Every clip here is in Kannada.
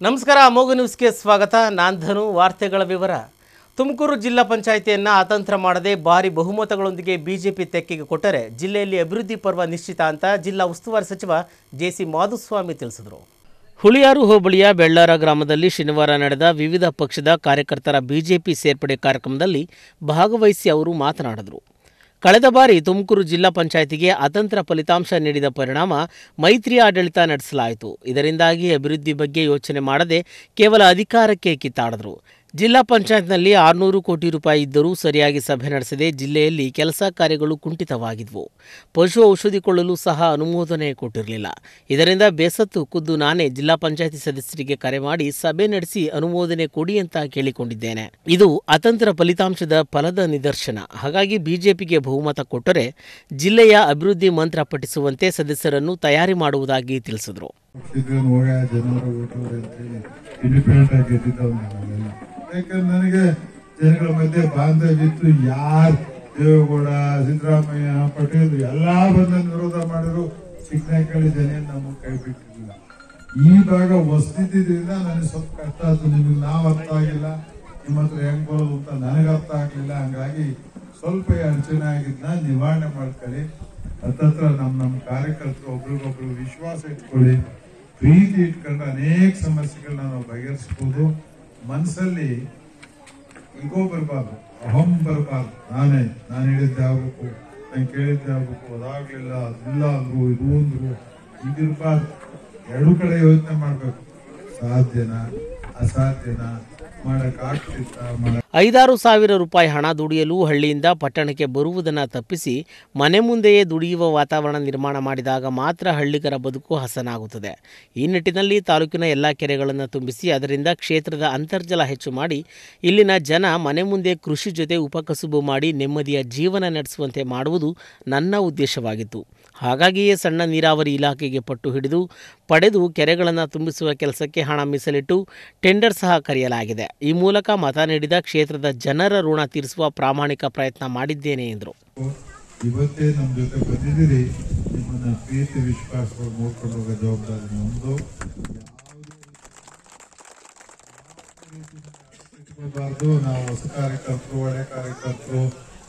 ನಮಸ್ಕಾರ ಅಮೋಘ ನ್ಯೂಸ್ಗೆ ಸ್ವಾಗತ. ನಾನ್ ಧನು, ವಾರ್ತೆಗಳ ವಿವರ. ತುಮಕೂರು ಜಿಲ್ಲಾ ಪಂಚಾಯಿತಿಯನ್ನು ಅತಂತ್ರ ಮಾಡದೆ ಭಾರಿ ಬಹುಮತಗಳೊಂದಿಗೆ ಬಿಜೆಪಿ ತೆಕ್ಕೆಗೆ ಕೊಟ್ಟರೆ ಜಿಲ್ಲೆಯಲ್ಲಿ ಅಭಿವೃದ್ಧಿ ಪರ್ವ ನಿಶ್ಚಿತ ಅಂತ ಜಿಲ್ಲಾ ಉಸ್ತುವಾರಿ ಸಚಿವ ಜೆ ಸಿ ಮಾಧುಸ್ವಾಮಿ ತಿಳಿಸಿದರು. ಹುಳಿಯಾರು ಹೋಬಳಿಯ ಬೆಳ್ಳಾರ ಗ್ರಾಮದಲ್ಲಿ ಶನಿವಾರ ನಡೆದ ವಿವಿಧ ಪಕ್ಷದ ಕಾರ್ಯಕರ್ತರ ಬಿಜೆಪಿ ಸೇರ್ಪಡೆ ಕಾರ್ಯಕ್ರಮದಲ್ಲಿ ಭಾಗವಹಿಸಿ ಅವರು ಮಾತನಾಡಿದರು. ಕಳೆದ ಬಾರಿ ತುಮಕೂರು ಜಿಲ್ಲಾ ಪಂಚಾಯಿತಿಗೆ ಅತಂತ್ರ ಫಲಿತಾಂಶ ನೀಡಿದ ಪರಿಣಾಮ ಮೈತ್ರಿ ಆಡಳಿತ ನಡೆಸಲಾಯಿತು. ಇದರಿಂದಾಗಿ ಅಭಿವೃದ್ಧಿ ಬಗ್ಗೆ ಯೋಚನೆ ಮಾಡದೆ ಕೇವಲ ಅಧಿಕಾರಕ್ಕೆ ಕಿತ್ತಾಡಿದ್ರು. ಜಿಲ್ಲಾ ಪಂಚಾಯತ್ನಲ್ಲಿ ಆರುನೂರು ಕೋಟಿ ರೂಪಾಯಿ ಇದ್ದರೂ ಸರಿಯಾಗಿ ಸಭೆ ನಡೆಸದೆ ಜಿಲ್ಲೆಯಲ್ಲಿ ಕೆಲಸ ಕಾರ್ಯಗಳು ಕುಂಠಿತವಾಗಿದ್ವು. ಪಶು ಔಷಧಿ ಕೊಳ್ಳಲು ಸಹ ಅನುಮೋದನೆ ಕೊಟ್ಟಿರಲಿಲ್ಲ. ಇದರಿಂದ ಬೇಸತ್ತು ಖುದ್ದು ನಾನೇ ಜಿಲ್ಲಾ ಪಂಚಾಯತಿ ಸದಸ್ಯರಿಗೆ ಕರೆ ಮಾಡಿ ಸಭೆ ನಡೆಸಿ ಅನುಮೋದನೆ ಕೊಡಿ ಅಂತ ಕೇಳಿಕೊಂಡಿದ್ದೇನೆ. ಇದು ಅತಂತ್ರ ಫಲಿತಾಂಶದ ಫಲದ ನಿದರ್ಶನ. ಹಾಗಾಗಿ ಬಿಜೆಪಿಗೆ ಬಹುಮತ ಕೊಟ್ಟರೆ ಜಿಲ್ಲೆಯ ಅಭಿವೃದ್ಧಿ ಮಂತ್ರ ಪಠಿಸುವಂತೆ ಸದಸ್ಯರನ್ನು ತಯಾರಿ ಮಾಡುವುದಾಗಿ ತಿಳಿಸಿದರು. ಹೋಗ ಜನರು ಅಂತೇಳಿ ಇಂಡಿಪೆಂಡೆಂಟ್ ಆಗಿ ಗೆದ್ದಿದ್ದವ್ ಯಾಕಂದ್ರೆ ನನಗೆ ಜನಗಳ ಮಧ್ಯೆ ಬಾಂಧವ್ಯ ಇತ್ತು. ಯಾರು ದೇವೇಗೌಡ, ಸಿದ್ದರಾಮಯ್ಯ, ಪಟೇಲ್ ಎಲ್ಲಾ ಬಂದ ವಿರೋಧ ಮಾಡಿದ್ರು. ಚಿಕ್ಕನಾಯಕಳ್ಳಿ ಜನ ನಮಗೆ ಕೈ ಬಿಟ್ಟಿರಲಿಲ್ಲ ಈ ಭಾಗ ವಸ್ತಿದ್ರಿಂದ ನನಗೆ ಸ್ವಲ್ಪ ಕಷ್ಟ ಆಯ್ತು. ನಿಮಗೆ ನಾವು ಅರ್ಥ ಆಗಿಲ್ಲ. ನಿಮ್ಮ ಹತ್ರ ಹೆಂಗ್ ಬರೋದು ಅಂತ ನನಗೆ ಅರ್ಥ ಆಗಲಿಲ್ಲ. ಹಂಗಾಗಿ ಸ್ವಲ್ಪ ಅಡಚಣೆ ಆಗಿದ್ನ ನಿವಾರಣೆ ಮಾಡ್ಕೊಳ್ಳಿ. ಹತ್ತತ್ರ ನಮ್ಮ ನಮ್ಮ ಕಾರ್ಯಕರ್ತರು ಒಬ್ರಿಗೊಬ್ರು ವಿಶ್ವಾಸ ಇಟ್ಕೊಳ್ಳಿ, ಪ್ರೀತಿ ಇಟ್ಕೊಂಡು ಅನೇಕ ಸಮಸ್ಯೆಗಳನ್ನ ನಾವು ಬಗೆಹರಿಸ್ಬೋದು. ಮನಸ್ಸಲ್ಲಿ ಈಗೋ ಬರಬಾರ್ದು, ಅಹಂ ಬರಬಾರ್ದು. ನಾನೇ, ನಾನು ಹೇಳಿದ್ದೆ ಆಗ್ಬೇಕು, ನಾನು ಕೇಳಿದ್ದೆ ಆಗ್ಬೇಕು, ಅದಾಗ್ಲಿಲ್ಲ, ಅದಿಲ್ಲ ಅಂದ್ರು, ಇದು ಅಂದ್ರು ಈಗಿರ್ಬಾರ್ದು ಎರಡು ಕಡೆ ಯೋಚನೆ ಮಾಡ್ಬೇಕು. ಸಾಧ್ಯನಾ, ಅಸಾಧ್ಯನಾ? ಐದಾರು ಸಾವಿರ ರೂಪಾಯಿ ಹಣ ದುಡಿಯಲು ಹಳ್ಳಿಯಿಂದ ಪಟ್ಟಣಕ್ಕೆ ಬರುವುದನ್ನು ತಪ್ಪಿಸಿ ಮನೆ ಮುಂದೆಯೇ ದುಡಿಯುವ ವಾತಾವರಣ ನಿರ್ಮಾಣ ಮಾಡಿದಾಗ ಮಾತ್ರ ಹಳ್ಳಿಗರ ಬದುಕು ಹಸನಾಗುತ್ತದೆ. ಈ ನಿಟ್ಟಿನಲ್ಲಿ ತಾಲೂಕಿನ ಎಲ್ಲ ಕೆರೆಗಳನ್ನು ತುಂಬಿಸಿ ಅದರಿಂದ ಕ್ಷೇತ್ರದ ಅಂತರ್ಜಲ ಹೆಚ್ಚು ಮಾಡಿ ಇಲ್ಲಿನ ಜನ ಮನೆ ಮುಂದೆ ಕೃಷಿ ಜೊತೆ ಉಪಕಸುಬು ಮಾಡಿ ನೆಮ್ಮದಿಯ ಜೀವನ ನಡೆಸುವಂತೆ ಮಾಡುವುದು ನನ್ನ ಉದ್ದೇಶವಾಗಿತ್ತು. ಹಾಗಾಗಿಯೇ ಸಣ್ಣ ನೀರಾವರಿ ಇಲಾಖೆಗೆ ಪಟ್ಟು ಹಿಡಿದು ಪಡೆದು ಕೆರೆಗಳನ್ನು ತುಂಬಿಸುವ ಕೆಲಸಕ್ಕೆ ಹಣ ಮೀಸಲಿಟ್ಟು ಟೆಂಡರ್ ಸಹ ಕರೆಯಲಾಗಿದೆ. ಈ ಮೂಲಕ ಮತ ನೀಡಿದ ಕ್ಷೇತ್ರದ ಜನರ ಋಣ ತೀರಿಸುವ ಪ್ರಾಮಾಣಿಕ ಪ್ರಯತ್ನ ಮಾಡಿದ್ದೇನೆ ಎಂದರು.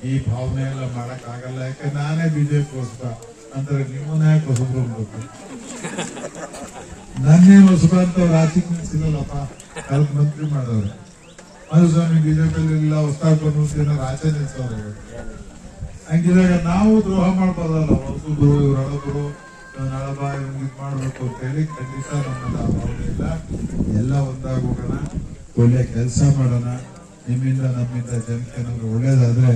ಈ ಭಾವನೆ ಎಲ್ಲ ಮಾಡಕ್ಕಾಗಲ್ಲ. ಯಾಕೆ ನಾನೇ ಬಿಜೆಪಿ ಅಂದ್ರೆ ನಿಮ್ಮನ್ನ ಯಾಕೆ ಹೊಸಬ್ರು ಅನ್ಬೇಕು ನನ್ನೇನು ಹೊಸಬ ಅಂತ ರಾಜಕೀಯ ನಿಲ್ಸಿಲ್ಲಪ್ಪ ಕಲ್ತ್ ಮಂತ್ರಿ ಮಾಡವ್ರೆ ಮಧುಸ್ವಾಮಿ ಬಿಜೆಪಿಯಲ್ಲಿ ಇಲ್ಲ ಹೊಸದಾಗಿ ಬಂದು ರಾಜ್ಯ ರಾಜ ನಿಲ್ಸವ್ರೆ ಹಂಗಿದಾಗ ನಾವು ದ್ರೋಹ ಮಾಡ್ಬೋದಲ್ಲ ಹೊಸಬ್ರು, ಇವ್ರು ಹಳಬ್ರು ನಳಬ ಇವ್ನಿಗೆ ಇದು ಮಾಡ್ಬೇಕು ಅಂತ ಹೇಳಿ ಖಂಡಿತ ನಮ್ಮನ್ನ ಇಲ್ಲ ಎಲ್ಲ ಒಂದಾಗಿ ಹೋಗೋಣ ಒಳ್ಳೆ ಕೆಲಸ ಮಾಡೋಣ. ನಿಮ್ಮಿಂದ ನಮ್ಮಿಂದ ಜನಕ್ಕೆ ಏನಾದ್ರು ಒಳ್ಳೇದಾದ್ರೆ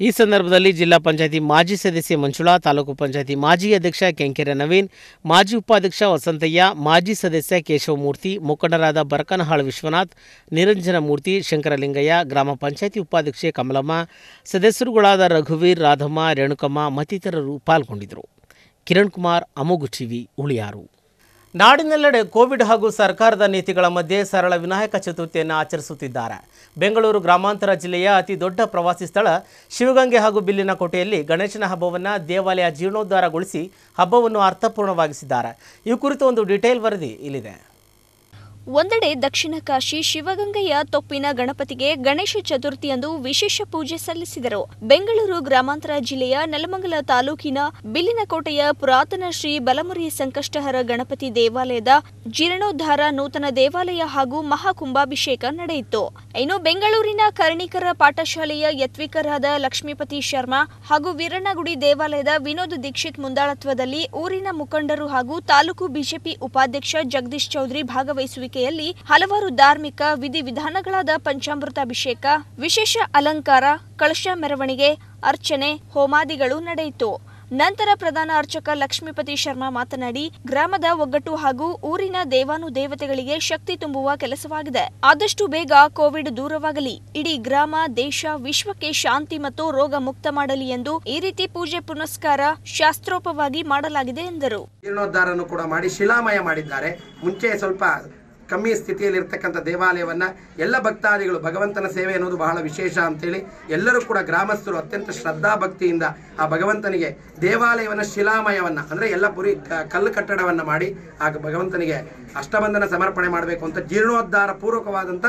ಈ ಸಂದರ್ಭದಲ್ಲಿ ಜಿಲ್ಲಾ ಪಂಚಾಯತಿ ಮಾಜಿ ಸದಸ್ಯೆ ಮಂಜುಳಾ, ತಾಲೂಕು ಪಂಚಾಯತಿ ಮಾಜಿ ಅಧ್ಯಕ್ಷ ಕೆಂಕೆರೆ ನವೀನ್, ಮಾಜಿ ಉಪಾಧ್ಯಕ್ಷ ವಸಂತಯ್ಯ, ಮಾಜಿ ಸದಸ್ಯ ಕೇಶವಮೂರ್ತಿ, ಮುಖಂಡರಾದ ಬರಕನಹಾಳ್ ವಿಶ್ವನಾಥ್ ನಿರಂಜನ ಮೂರ್ತಿ ಶಂಕರಲಿಂಗಯ್ಯ, ಗ್ರಾಮ ಪಂಚಾಯತಿ ಉಪಾಧ್ಯಕ್ಷೆ ಕಮಲಮ್ಮ, ಸದಸ್ಯರುಗಳಾದ ರಘುವೀರ್, ರಾಧಮ್ಮ, ರೇಣುಕಮ್ಮ ಮತ್ತಿತರರು ಪಾಲ್ಗೊಂಡಿದ್ದರು. ಕಿರಣ್ ಕುಮಾರ್ ಅಮೋಗು ಟಿವಿ, ಉಳಿಯಾರು. ನಾಡಿನೆಲ್ಲೆಡೆ ಕೋವಿಡ್ ಹಾಗೂ ಸರ್ಕಾರದ ನೀತಿಗಳ ಮಧ್ಯೆ ಸರಳ ವಿನಾಯಕ ಚತುರ್ಥಿಯನ್ನು ಆಚರಿಸುತ್ತಿದ್ದಾರೆ. ಬೆಂಗಳೂರು ಗ್ರಾಮಾಂತರ ಜಿಲ್ಲೆಯ ಅತಿ ದೊಡ್ಡ ಪ್ರವಾಸಿ ಸ್ಥಳ ಶಿವಗಂಗೆ ಹಾಗೂ ಬಿಲ್ಲಿನ ಕೋಟೆಯಲ್ಲಿ ಗಣೇಶನ ಹಬ್ಬವನ್ನು ದೇವಾಲಯ ಜೀರ್ಣೋದ್ಧಾರಗೊಳಿಸಿ ಹಬ್ಬವನ್ನು ಅರ್ಥಪೂರ್ಣವಾಗಿಸಿದ್ದಾರೆ. ಈ ಕುರಿತು ಒಂದು ಡೀಟೇಲ್ ವರದಿ ಇಲ್ಲಿದೆ. ಒಂದೆಡೆ ದಕ್ಷಿಣ ಕಾಶಿ ಶಿವಗಂಗೆಯ ತೊಪ್ಪಿನ ಗಣಪತಿಗೆ ಗಣೇಶ ಚತುರ್ಥಿಯಂದು ವಿಶೇಷ ಪೂಜೆ ಸಲ್ಲಿಸಿದರು. ಬೆಂಗಳೂರು ಗ್ರಾಮಾಂತರ ಜಿಲ್ಲೆಯ ನೆಲಮಂಗಲ ತಾಲೂಕಿನ ಬಿಲ್ಲಿನಕೋಟೆಯ ಪುರಾತನ ಶ್ರೀ ಬಲಮುರಿ ಸಂಕಷ್ಟಹರ ಗಣಪತಿ ದೇವಾಲಯದ ಜೀರ್ಣೋದ್ಧಾರ ನೂತನ ದೇವಾಲಯ ಹಾಗೂ ಮಹಾಕುಂಭಾಭಿಷೇಕ ನಡೆಯಿತು. ಇನ್ನು ಬೆಂಗಳೂರಿನ ಕರ್ಣಿಕರ ಪಾಠಶಾಲೆಯ ಯತ್ವಿಕರಾದ ಲಕ್ಷ್ಮೀಪತಿ ಶರ್ಮಾ ಹಾಗೂ ವೀರಣ್ಣಗುಡಿ ದೇವಾಲಯದ ವಿನೋದ್ ದೀಕ್ಷಿತ್ ಮುಂದಾಳತ್ವದಲ್ಲಿ ಊರಿನ ಮುಖಂಡರು ಹಾಗೂ ತಾಲೂಕು ಬಿಜೆಪಿ ಉಪಾಧ್ಯಕ್ಷ ಜಗದೀಶ್ ಚೌಧರಿ ಭಾಗವಹಿಸುವಿಕೆಯಲ್ಲಿ ಹಲವಾರು ಧಾರ್ಮಿಕ ವಿಧಿವಿಧಾನಗಳಾದ ಪಂಚಾಮೃತಾಭಿಷೇಕ, ವಿಶೇಷ ಅಲಂಕಾರ, ಕಳಶ ಮೆರವಣಿಗೆ, ಅರ್ಚನೆ, ಹೋಮಾದಿಗಳು ನಡೆಯಿತು. ನಂತರ ಪ್ರಧಾನ ಅರ್ಚಕ ಲಕ್ಷ್ಮೀಪತಿ ಶರ್ಮಾ ಮಾತನಾಡಿ, ಗ್ರಾಮದ ಒಗ್ಗಟ್ಟು ಹಾಗೂ ಊರಿನ ದೇವಾನು ದೇವತೆಗಳಿಗೆ ಶಕ್ತಿ ತುಂಬುವ ಕೆಲಸವಾಗಿದೆ. ಆದಷ್ಟು ಬೇಗ ಕೋವಿಡ್ ದೂರವಾಗಲಿ. ಇಡೀ ಗ್ರಾಮ, ದೇಶ, ವಿಶ್ವಕ್ಕೆ ಶಾಂತಿ ಮತ್ತು ರೋಗ ಮುಕ್ತ ಮಾಡಲಿ ಎಂದು ಈ ರೀತಿ ಪೂಜೆ ಪುನಸ್ಕಾರ ಶಾಸ್ತ್ರೋಪವಾಗಿ ಮಾಡಲಾಗಿದೆ ಎಂದರು. ಜೀರ್ಣೋದ್ಧಾರನು ಕೂಡ ಮಾಡಿ ಶಿಲಾಮಯ ಮಾಡಿದ್ದಾರೆ. ಮುಂಚೆ ಸ್ವಲ್ಪ ಕಮ್ಮಿ ಸ್ಥಿತಿಯಲ್ಲಿ ಇರ್ತಕ್ಕಂಥ ದೇವಾಲಯವನ್ನ ಎಲ್ಲ ಭಕ್ತಾದಿಗಳು ಭಗವಂತನ ಸೇವೆ ಅನ್ನೋದು ಬಹಳ ವಿಶೇಷ ಅಂತೇಳಿ ಎಲ್ಲರೂ ಕೂಡ ಗ್ರಾಮಸ್ಥರು ಅತ್ಯಂತ ಶ್ರದ್ಧಾ ಭಕ್ತಿಯಿಂದ ಆ ಭಗವಂತನಿಗೆ ದೇವಾಲಯವನ್ನ ಶಿಲಾಮಯವನ್ನ, ಅಂದ್ರೆ ಎಲ್ಲ ಪುರಿ ಕಲ್ಲು ಕಟ್ಟಡವನ್ನ ಮಾಡಿ ಆ ಭಗವಂತನಿಗೆ ಅಷ್ಟಬಂಧನ ಸಮರ್ಪಣೆ ಮಾಡಬೇಕು ಅಂತ ಜೀರ್ಣೋದ್ಧಾರ ಪೂರ್ವಕವಾದಂಥ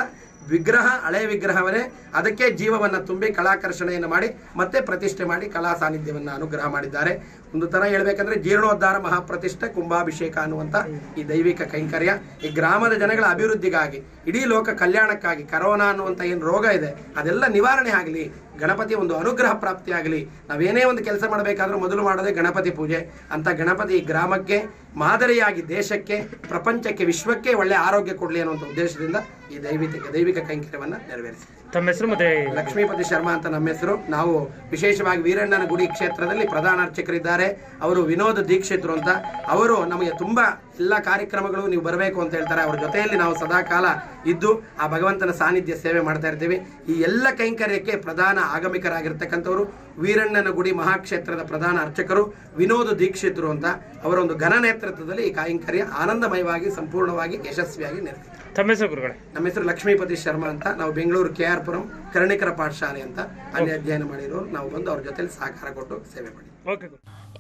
ವಿಗ್ರಹ, ಹಳೆ ವಿಗ್ರಹವನ್ನೇ ಅದಕ್ಕೆ ಜೀವವನ್ನು ತುಂಬಿ ಕಲಾಕರ್ಷಣೆಯನ್ನು ಮಾಡಿ ಮತ್ತೆ ಪ್ರತಿಷ್ಠೆ ಮಾಡಿ ಕಲಾ ಸಾನ್ನಿಧ್ಯವನ್ನು ಅನುಗ್ರಹ ಮಾಡಿದ್ದಾರೆ. ಒಂದು ತರ ಹೇಳ್ಬೇಕಂದ್ರೆ ಜೀರ್ಣೋದ್ಧಾರ ಮಹಾಪ್ರತಿಷ್ಠೆ, ಕುಂಭಾಭಿಷೇಕ ಅನ್ನುವಂಥ ಈ ದೈವಿಕ ಕೈಂಕರ್ಯ ಈ ಗ್ರಾಮದ ಜನಗಳ ಅಭಿವೃದ್ಧಿಗಾಗಿ, ಇಡೀ ಲೋಕ ಕಲ್ಯಾಣಕ್ಕಾಗಿ, ಕರೋನಾ ಅನ್ನುವಂಥ ಏನು ರೋಗ ಇದೆ, ಅದೆಲ್ಲ ನಿವಾರಣೆ ಆಗಲಿ ಗಣಪತಿ ಒಂದು ಅನುಗ್ರಹ ಪ್ರಾಪ್ತಿಯಾಗಲಿ. ನಾವೇನೇ ಒಂದು ಕೆಲಸ ಮಾಡಬೇಕಾದ್ರೂ ಮೊದಲು ಮಾಡೋದೇ ಗಣಪತಿ ಪೂಜೆ. ಅಂತ ಗಣಪತಿ ಗ್ರಾಮಕ್ಕೆ, ಮಾದರಿಯಾಗಿ ದೇಶಕ್ಕೆ, ಪ್ರಪಂಚಕ್ಕೆ, ವಿಶ್ವಕ್ಕೆ ಒಳ್ಳೆ ಆರೋಗ್ಯ ಕೊಡಲಿ ಅನ್ನುವಂಥ ಉದ್ದೇಶದಿಂದ ಈ ದೈವಿಕ ದೈವಿಕ ಕೈಂಕರ್ಯವನ್ನು ನೆರವೇರಿಸಿ ತಮ್ಮ ಹೆಸರು ಮತ್ತೆ ಲಕ್ಷ್ಮೀಪತಿ ಶರ್ಮಾ ಅಂತ ನಮ್ಮ ಹೆಸರು. ನಾವು ವಿಶೇಷವಾಗಿ ವೀರಣ್ಣನ ಗುಡಿ ಕ್ಷೇತ್ರದಲ್ಲಿ ಪ್ರಧಾನ ಅರ್ಚಕರಿದ್ದಾರೆ ಅವರು ವಿನೋದ ದೀಕ್ಷಿತರು ಅಂತ. ಅವರು ನಮಗೆ ತುಂಬಾ ಎಲ್ಲ ಕಾರ್ಯಕ್ರಮಗಳು ನೀವು ಬರಬೇಕು ಅಂತ ಹೇಳ್ತಾರೆ. ಅವ್ರ ಜೊತೆಯಲ್ಲಿ ನಾವು ಸದಾಕಾಲ ಇದ್ದು ಆ ಭಗವಂತನ ಸಾನ್ನಿಧ್ಯ ಸೇವೆ ಮಾಡ್ತಾ ಇರ್ತೀವಿ. ಈ ಎಲ್ಲ ಕೈಂಕರ್ಯಕ್ಕೆ ಪ್ರಧಾನ ಆಗಮಿಕರಾಗಿರ್ತಕ್ಕಂಥವರು. ವೀರಣ್ಣನ ಗುಡಿ ಮಹಾಕ್ಷೇತ್ರದ ಪ್ರಧಾನ ಅರ್ಚಕರು ವಿನೋದ ದೀಕ್ಷಿತರು ಅಂತ ಅವರ ಒಂದು ಘನ ನೇತೃತ್ವದಲ್ಲಿ ಈ ಕಾಯಂಕರ್ಯ ಆನಂದಮಯವಾಗಿ ಸಂಪೂರ್ಣವಾಗಿ ಯಶಸ್ವಿಯಾಗಿ ನಡೆದಿದೆ ತಮ್ಮ ಹೆಸರು ಗುರುಗಳೇ? ನಮ್ಮ ಹೆಸರು ಲಕ್ಷ್ಮೀಪತಿ ಶರ್ಮಾ ಅಂತ. ನಾವು ಬೆಂಗಳೂರು ಕೆ ಆರ್ ಪುರಂ ಕರ್ಣಿಕರ ಪಾಠಶಾಲೆ ಅಂತ ಅಲ್ಲಿ ಅಧ್ಯಯನ ಮಾಡಿರೋರು. ನಾವು ಬಂದು ಅವ್ರ ಜೊತೆಲಿ ಸಹಕಾರ ಕೊಟ್ಟು ಸೇವೆ ಮಾಡಿ ಓಕೆ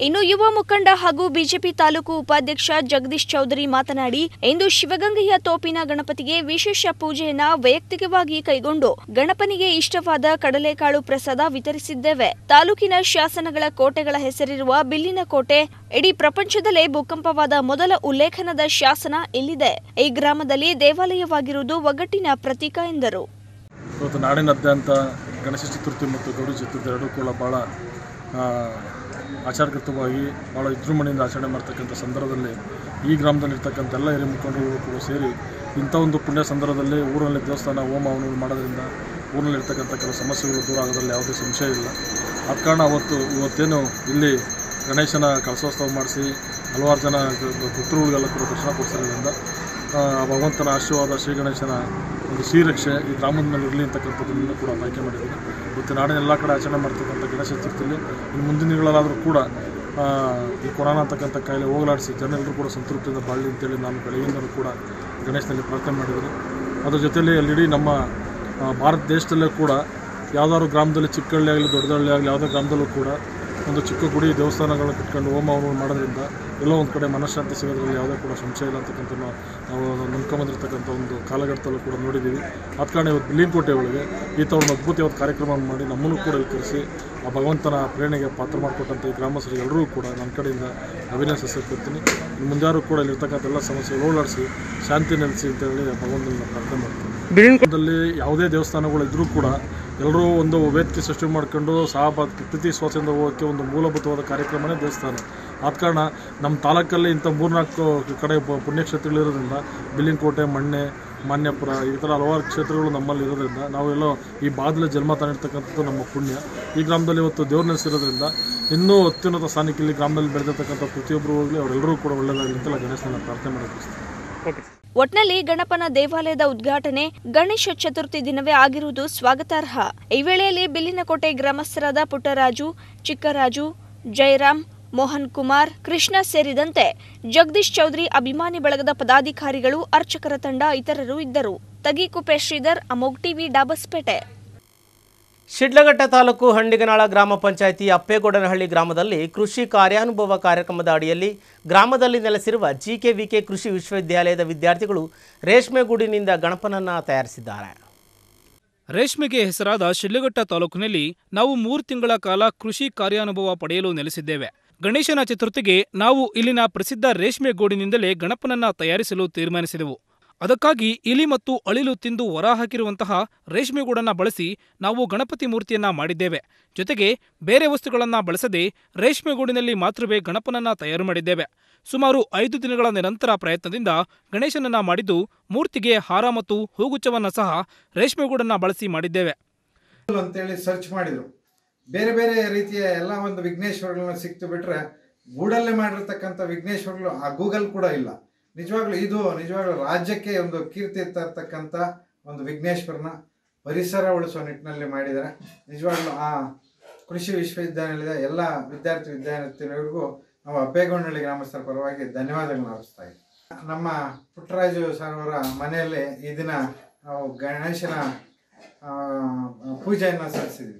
ಇನ್ನು ಯುವ ಮುಖಂಡ ಹಾಗೂ ಬಿಜೆಪಿ ತಾಲೂಕು ಉಪಾಧ್ಯಕ್ಷ ಜಗದೀಶ್ ಚೌಧರಿ ಮಾತನಾಡಿ, ಇಂದು ಶಿವಗಂಗೆಯ ತೋಪಿನ ಗಣಪತಿಗೆ ವಿಶೇಷ ಪೂಜೆಯನ್ನ ವೈಯಕ್ತಿಕವಾಗಿ ಕೈಗೊಂಡು ಗಣಪನಿಗೆ ಇಷ್ಟವಾದ ಕಡಲೆಕಾಳು ಪ್ರಸಾದ ವಿತರಿಸಿದ್ದೇವೆ. ತಾಲೂಕಿನ ಶಾಸನಗಳ ಕೋಟೆಗಳ ಹೆಸರಿರುವ ಬಿಲ್ಲಿನ ಕೋಟೆ, ಇಡೀ ಪ್ರಪಂಚದಲ್ಲೇ ಭೂಕಂಪವಾದ ಮೊದಲ ಉಲ್ಲೇಖನದ ಶಾಸನ ಇಲ್ಲಿದೆ. ಈ ಗ್ರಾಮದಲ್ಲಿ ದೇವಾಲಯವಾಗಿರುವುದು ಒಗ್ಗಟ್ಟಿನ ಪ್ರತೀಕ ಎಂದರು. ಇವತ್ತು ನಾಡಿನಾದ್ಯಂತ ಗಣೇಶ ಚತುರ್ಥಿ ಮತ್ತು ಗೌರಿ ಚತುರ್ಥಿ ಎರಡೂ ಕೂಡ ಭಾಳ ಆಚಾರಕೃತವಾಗಿ ಭಾಳ ವಿಜೃಂಭಣೆಯಿಂದ ಆಚರಣೆ ಮಾಡ್ತಕ್ಕಂಥ ಸಂದರ್ಭದಲ್ಲಿ ಈ ಗ್ರಾಮದಲ್ಲಿರ್ತಕ್ಕಂಥ ಎಲ್ಲ ಹಿರಿಯ ಮುಖಂಡರು ಕೂಡ ಸೇರಿ ಇಂಥ ಒಂದು ಪುಣ್ಯ ಸಂದರ್ಭದಲ್ಲಿ ಊರಿನಲ್ಲಿ ದೇವಸ್ಥಾನ ಹೋಮ ಹವನಗಳು ಮಾಡೋದ್ರಿಂದ ಊರಿನಲ್ಲಿರ್ತಕ್ಕಂಥ ಕೆಲವು ಸಮಸ್ಯೆಗಳು ದೂರ ಆಗೋದ್ರಲ್ಲಿ ಯಾವುದೇ ಸಂಶಯ ಇಲ್ಲ ಆದ ಕಾರಣ ಅವತ್ತು ಇವತ್ತೇನು ಇಲ್ಲಿ ಗಣೇಶನ ಕಳಸೋತ್ಸವ ಮಾಡಿಸಿ ಹಲವಾರು ಜನ ಭಕ್ತರುಗಳಿಗೆಲ್ಲ ಕೂಡ ದರ್ಶನ ಕೊಡಿಸೋದ್ರಿಂದ ಭಗವಂತನ ಆಶೀರ್ವಾದ ಶ್ರೀ ಗಣೇಶನ ಒಂದು ಶ್ರೀರಕ್ಷೆ ಈ ಗ್ರಾಮದ ಮೇಲೆ ಇರಲಿ ಅಂತಕ್ಕಂಥದ್ದನ್ನು ಕೂಡ ಆಯ್ಕೆ ಮಾಡಿದ್ದೀನಿ ಮತ್ತು ನಾಡಿನ ಎಲ್ಲ ಕಡೆ ಆಚರಣೆ ಮಾಡ್ತಕ್ಕಂಥ ಗಣೇಶ ಚತುರ್ಥಿಯಲ್ಲಿ ಇನ್ನು ಮುಂದಿನ ದಿನಗಳಲ್ಲಾದರೂ ಕೂಡ ಈ ಕೊರೋನಾ ಅಂತಕ್ಕಂಥ ಕಾಯಿಲೆ ಹೋಗಲಾಡಿಸಿ ಜನರೆಲ್ಲರೂ ಕೂಡ ಸಂತೃಪ್ತಿಯಿಂದ ಬಾಳಲಿ ಅಂತೇಳಿ ನಾನು ಬೆಳಗ್ಗೆಯಿಂದಲೂ ಕೂಡ ಗಣೇಶನಲ್ಲಿ ಪ್ರಾರ್ಥನೆ ಮಾಡಿದ್ದೀನಿ. ಅದ್ರ ಜೊತೆಯಲ್ಲಿ ಅಲ್ಲಿ ಇಡೀ ನಮ್ಮ ಭಾರತ ದೇಶದಲ್ಲೇ ಕೂಡ, ಯಾವುದಾದ್ರು ಗ್ರಾಮದಲ್ಲಿ ಚಿಕ್ಕಹಳ್ಳಿ ಆಗಲಿ ದೊಡ್ಡದಳ್ಳಿ ಆಗಲಿ ಯಾವುದೇ ಗ್ರಾಮದಲ್ಲೂ ಕೂಡ ಒಂದು ಚಿಕ್ಕ ಗುಡಿ, ದೇವಸ್ಥಾನಗಳನ್ನ ಕಟ್ಕೊಂಡು ಹೋಮ ಮಾಡೋದ್ರಿಂದ ಎಲ್ಲೋ ಒಂದು ಕಡೆ ಮನಃಶಾಂತಿ ಸಿಗೋದ್ರಲ್ಲಿ ಯಾವುದೇ ಕೂಡ ಸಂಶಯ ಇಲ್ಲ ಅಂತಕ್ಕಂಥ ನಾವು ನಂಬ್ಕೊಂಬಂದಿರ್ತಕ್ಕಂಥ ಒಂದು ಕಾಲಘಟ್ಟದಲ್ಲೂ ಕೂಡ ನೋಡಿದ್ದೀವಿ. ಆದ ಕಾರಣ ಇವತ್ತು ಬಿಲ್ಲಿಂಕೋಟೆ ಒಳಗೆ ಈ ಥರ ಒಂದು ಅದ್ಭುತವಾದ ಕಾರ್ಯಕ್ರಮವನ್ನು ಮಾಡಿ ನಮ್ಮನ್ನು ಕೂಡ ಇಲ್ಲಿ ಕರೆಸಿ ಆ ಭಗವಂತನ ಪ್ರೇರಣೆಗೆ ಪಾತ್ರ ಮಾಡಿಕೊಟ್ಟಂಥ ಈ ಗ್ರಾಮಸ್ಥರಿಗೆ ಎಲ್ಲರೂ ಕೂಡ ನನ್ನ ಕಡೆಯಿಂದ ಅಭಿನಯ ಇನ್ನು ಮುಂದಾರು ಕೂಡ ಇಲ್ಲಿರ್ತಕ್ಕಂಥ ಎಲ್ಲ ಸಮಸ್ಯೆಗಳು ಓಡಾಡಿಸಿ, ಶಾಂತಿ ನೆಲೆಸಿ ಅಂತೇಳಿ ಭಗವಂತನ ಪ್ರಾರ್ಥನೆ ಮಾಡ್ತೀನಿ. ದಲ್ಲಿ ಯಾವುದೇ ದೇವಸ್ಥಾನಗಳು ಇದ್ದರೂ ಕೂಡ ಎಲ್ಲರೂ ಒಂದು ವೇದಿಕೆ ಸೃಷ್ಟಿ ಮಾಡ್ಕೊಂಡು ಸಹ ಪ್ರತಿ ಸ್ವಾತಂತ್ರ್ಯ ಹೋಗೋಕ್ಕೆ ಒಂದು ಮೂಲಭೂತವಾದ ಕಾರ್ಯಕ್ರಮನೇ ದೇವಸ್ಥಾನ. ಆದ ಕಾರಣ ನಮ್ಮ ತಾಲೂಕಲ್ಲಿ ಇಂಥ ಮೂರ್ನಾಲ್ಕು ಕಡೆ ಪುಣ್ಯಕ್ಷೇತ್ರಗಳಿರೋದ್ರಿಂದ ಬಿಲ್ಲಿಂಗ್ಕೋಟೆ ಮಣ್ಣೆ, ಮಾನ್ಯಪುರ ಈ ಥರ ಹಲವಾರು ಕ್ಷೇತ್ರಗಳು ನಮ್ಮಲ್ಲಿ ಇರೋದ್ರಿಂದ ನಾವೆಲ್ಲೋ ಈ ಬಾದಲ ಜನ್ಮ ತಾನಿರ್ತಕ್ಕಂಥದ್ದು ನಮ್ಮ ಪುಣ್ಯ. ಈ ಗ್ರಾಮದಲ್ಲಿ ಇವತ್ತು ದೇವ್ರ ನೆಲೆಸಿರೋದ್ರಿಂದ ಇನ್ನೂ ಅತ್ಯುನ್ನತ ಸ್ಥಾನಕ್ಕೆ ಇಲ್ಲಿ ಗ್ರಾಮದಲ್ಲಿ ಬೆಳೆದಿರ್ತಕ್ಕಂಥ ಪ್ರತಿಯೊಬ್ಬರು ಹೋಗಲಿ ಅವರೆಲ್ಲರೂ ಕೂಡ ಒಳ್ಳೆಯದಾಗಲಿ ಅಂತೆಲ್ಲ ಗಣೇಶನ ಪ್ರಾರ್ಥನೆ ಮಾಡೋಕ್ಕೆ ಓಕೆ ಒಟ್ನಲ್ಲಿ ಗಣಪನ ದೇವಾಲಯದ ಉದ್ಘಾಟನೆ ಗಣೇಶ ಚತುರ್ಥಿ ದಿನವೇ ಆಗಿರುವುದು ಸ್ವಾಗತಾರ್ಹ. ಈ ವೇಳೆಯಲ್ಲಿ ಬಿಲ್ಲಿನಕೋಟೆ ಗ್ರಾಮಸ್ಥರಾದ ಪುಟ್ಟರಾಜು, ಚಿಕ್ಕರಾಜು, ಜಯರಾಮ್ ಮೋಹನ್ ಕುಮಾರ್ ಕೃಷ್ಣ ಸೇರಿದಂತೆ ಜಗದೀಶ್ ಚೌಧರಿ ಅಭಿಮಾನಿ ಬಳಗದ ಪದಾಧಿಕಾರಿಗಳು, ಅರ್ಚಕರ ತಂಡ ಇತರರು ಇದ್ದರು. ತಗೀಕುಪೆ ಶ್ರೀಧರ್ ಅಮೋಗ್ ಟಿವಿ, ಡಾಬಸ್ಪೇಟೆ. ಶಿಡ್ಲಘಟ್ಟ ತಾಲೂಕು ಹಂಡಿಗನಾಳ ಗ್ರಾಮ ಪಂಚಾಯಿತಿ ಅಪ್ಪೇಗೌಡನಹಳ್ಳಿ ಗ್ರಾಮದಲ್ಲಿ ಕೃಷಿ ಕಾರ್ಯಾನುಭವ ಕಾರ್ಯಕ್ರಮದ ಅಡಿಯಲ್ಲಿ ಗ್ರಾಮದಲ್ಲಿ ನೆಲೆಸಿರುವ ಜಿಕೆವಿಕೆ ಕೃಷಿ ವಿಶ್ವವಿದ್ಯಾಲಯದ ವಿದ್ಯಾರ್ಥಿಗಳು ರೇಷ್ಮೆಗೂಡಿನಿಂದ ಗಣಪನನ್ನು ತಯಾರಿಸಿದ್ದಾರೆ. ರೇಷ್ಮೆಗೆ ಹೆಸರಾದ ಶಿಡ್ಲಘಟ್ಟ ತಾಲೂಕಿನಲ್ಲಿ ನಾವು ಮೂರು ತಿಂಗಳ ಕಾಲ ಕೃಷಿ ಕಾರ್ಯಾನುಭವ ಪಡೆಯಲು ನೆಲೆಸಿದ್ದೇವೆ. ಗಣೇಶನ ಚತುರ್ಥಿಗೆ ನಾವು ಇಲ್ಲಿನ ಪ್ರಸಿದ್ಧ ರೇಷ್ಮೆ ಗೂಡಿನಿಂದಲೇ ಗಣಪನನ್ನ ತಯಾರಿಸಲು ತೀರ್ಮಾನಿಸಿದೆವು. ಅದಕ್ಕಾಗಿ ಇಲಿ ಮತ್ತು ಅಳಿಲು ತಿಂದು ಹೊರಹಾಕಿರುವಂತಹ ರೇಷ್ಮೆಗೂಡನ್ನು ಬಳಸಿ ನಾವು ಗಣಪತಿ ಮೂರ್ತಿಯನ್ನು ಮಾಡಿದ್ದೇವೆ. ಜೊತೆಗೆ ಬೇರೆ ವಸ್ತುಗಳನ್ನು ಬಳಸದೆ ರೇಷ್ಮೆಗೂಡಿನಲ್ಲಿ ಮಾತ್ರವೇ ಗಣಪನನ್ನು ತಯಾರು ಮಾಡಿದ್ದೇವೆ. ಸುಮಾರು ಐದು ದಿನಗಳ ನಿರಂತರ ಪ್ರಯತ್ನದಿಂದ ಗಣೇಶನನ್ನು ಮಾಡಿದ್ದು ಮೂರ್ತಿಗೆ ಹಾರ ಮತ್ತು ಹೂಗುಚ್ಛವನ್ನು ಸಹ ರೇಷ್ಮೆಗೂಡನ್ನು ಬಳಸಿ ಮಾಡಿದ್ದೇವೆ. ಅಂತೇಳಿ ಸರ್ಚ್ ಮಾಡಿದ್ರು. ಬೇರೆ ಬೇರೆ ರೀತಿಯ ಎಲ್ಲ ಒಂದು ವಿಘ್ನೇಶ್ವರಗಳನ್ನ ಸಿಕ್ತು ಬಿಟ್ರೆ ಗೂಡಲ್ಲೇ ಮಾಡಿರ್ತಕ್ಕಂಥ ವಿಘ್ನೇಶ್ವರಗಳು ಆ ಗೂಗಲ್ ಕೂಡ ಇಲ್ಲ. ನಿಜವಾಗ್ಲೂ ಇದು ನಿಜವಾಗ್ಲೂ ರಾಜ್ಯಕ್ಕೆ ಒಂದು ಕೀರ್ತಿ ತರ್ತಕ್ಕಂಥ ಒಂದು ವಿಘ್ನೇಶ್ವರನ ಪರಿಸರ ಉಳಿಸುವ ನಿಟ್ಟಿನಲ್ಲಿ ಮಾಡಿದ್ದಾರೆ. ನಿಜವಾಗ್ಲೂ ಆ ಕೃಷಿ ವಿಶ್ವವಿದ್ಯಾನಿಲಯದ ಎಲ್ಲ ವಿದ್ಯಾರ್ಥಿ ವಿದ್ಯಾರ್ಥಿಗಳಿಗೂ ನಾವು ಅಪ್ಪೇಗೌಡನಹಳ್ಳಿ ಗ್ರಾಮಸ್ಥರ ಪರವಾಗಿ ಧನ್ಯವಾದಗಳನ್ನು ಅರ್ಪಿಸ್ತಾ ಇದ್ದೀವಿ ನಮ್ಮ ಪುಟ್ಟರಾಜು ಸರ್ ಅವರ ಮನೆಯಲ್ಲಿ ಈ ದಿನ ನಾವು ಗಣೇಶನ ಪೂಜೆಯನ್ನು ಸಲ್ಲಿಸಿದ್ವಿ.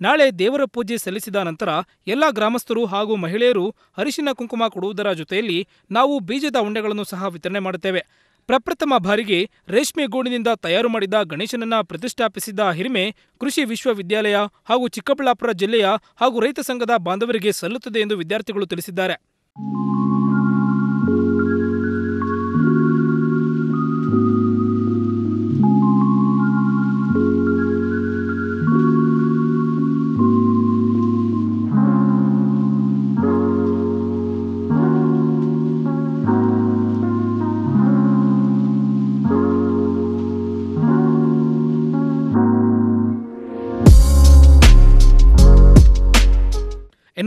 ನಾಳೆ ದೇವರ ಪೂಜೆ ಸಲ್ಲಿಸಿದ ನಂತರ ಎಲ್ಲ ಗ್ರಾಮಸ್ಥರು ಹಾಗೂ ಮಹಿಳೆಯರು ಅರಿಶಿನ ಕುಂಕುಮ ಕೊಡುವುದರ ಜೊತೆಯಲ್ಲಿ ನಾವು ಬೀಜದ ಉಂಡೆಗಳನ್ನು ಸಹ ವಿತರಣೆ ಮಾಡುತ್ತೇವೆ. ಪ್ರಪ್ರಥಮ ಬಾರಿಗೆ ರೇಷ್ಮೆ ಗೂಡಿನಿಂದ ತಯಾರು ಮಾಡಿದ ಗಣೇಶನನ್ನ ಪ್ರತಿಷ್ಠಾಪಿಸಿದ ಹಿರಿಮೆ ಕೃಷಿ ವಿಶ್ವವಿದ್ಯಾಲಯ ಹಾಗೂ ಚಿಕ್ಕಬಳ್ಳಾಪುರ ಜಿಲ್ಲೆಯ ಹಾಗೂ ರೈತ ಸಂಘದ ಬಾಂಧವರಿಗೆ ಸಲ್ಲುತ್ತದೆ ಎಂದು ವಿದ್ಯಾರ್ಥಿಗಳು ತಿಳಿಸಿದ್ದಾರೆ.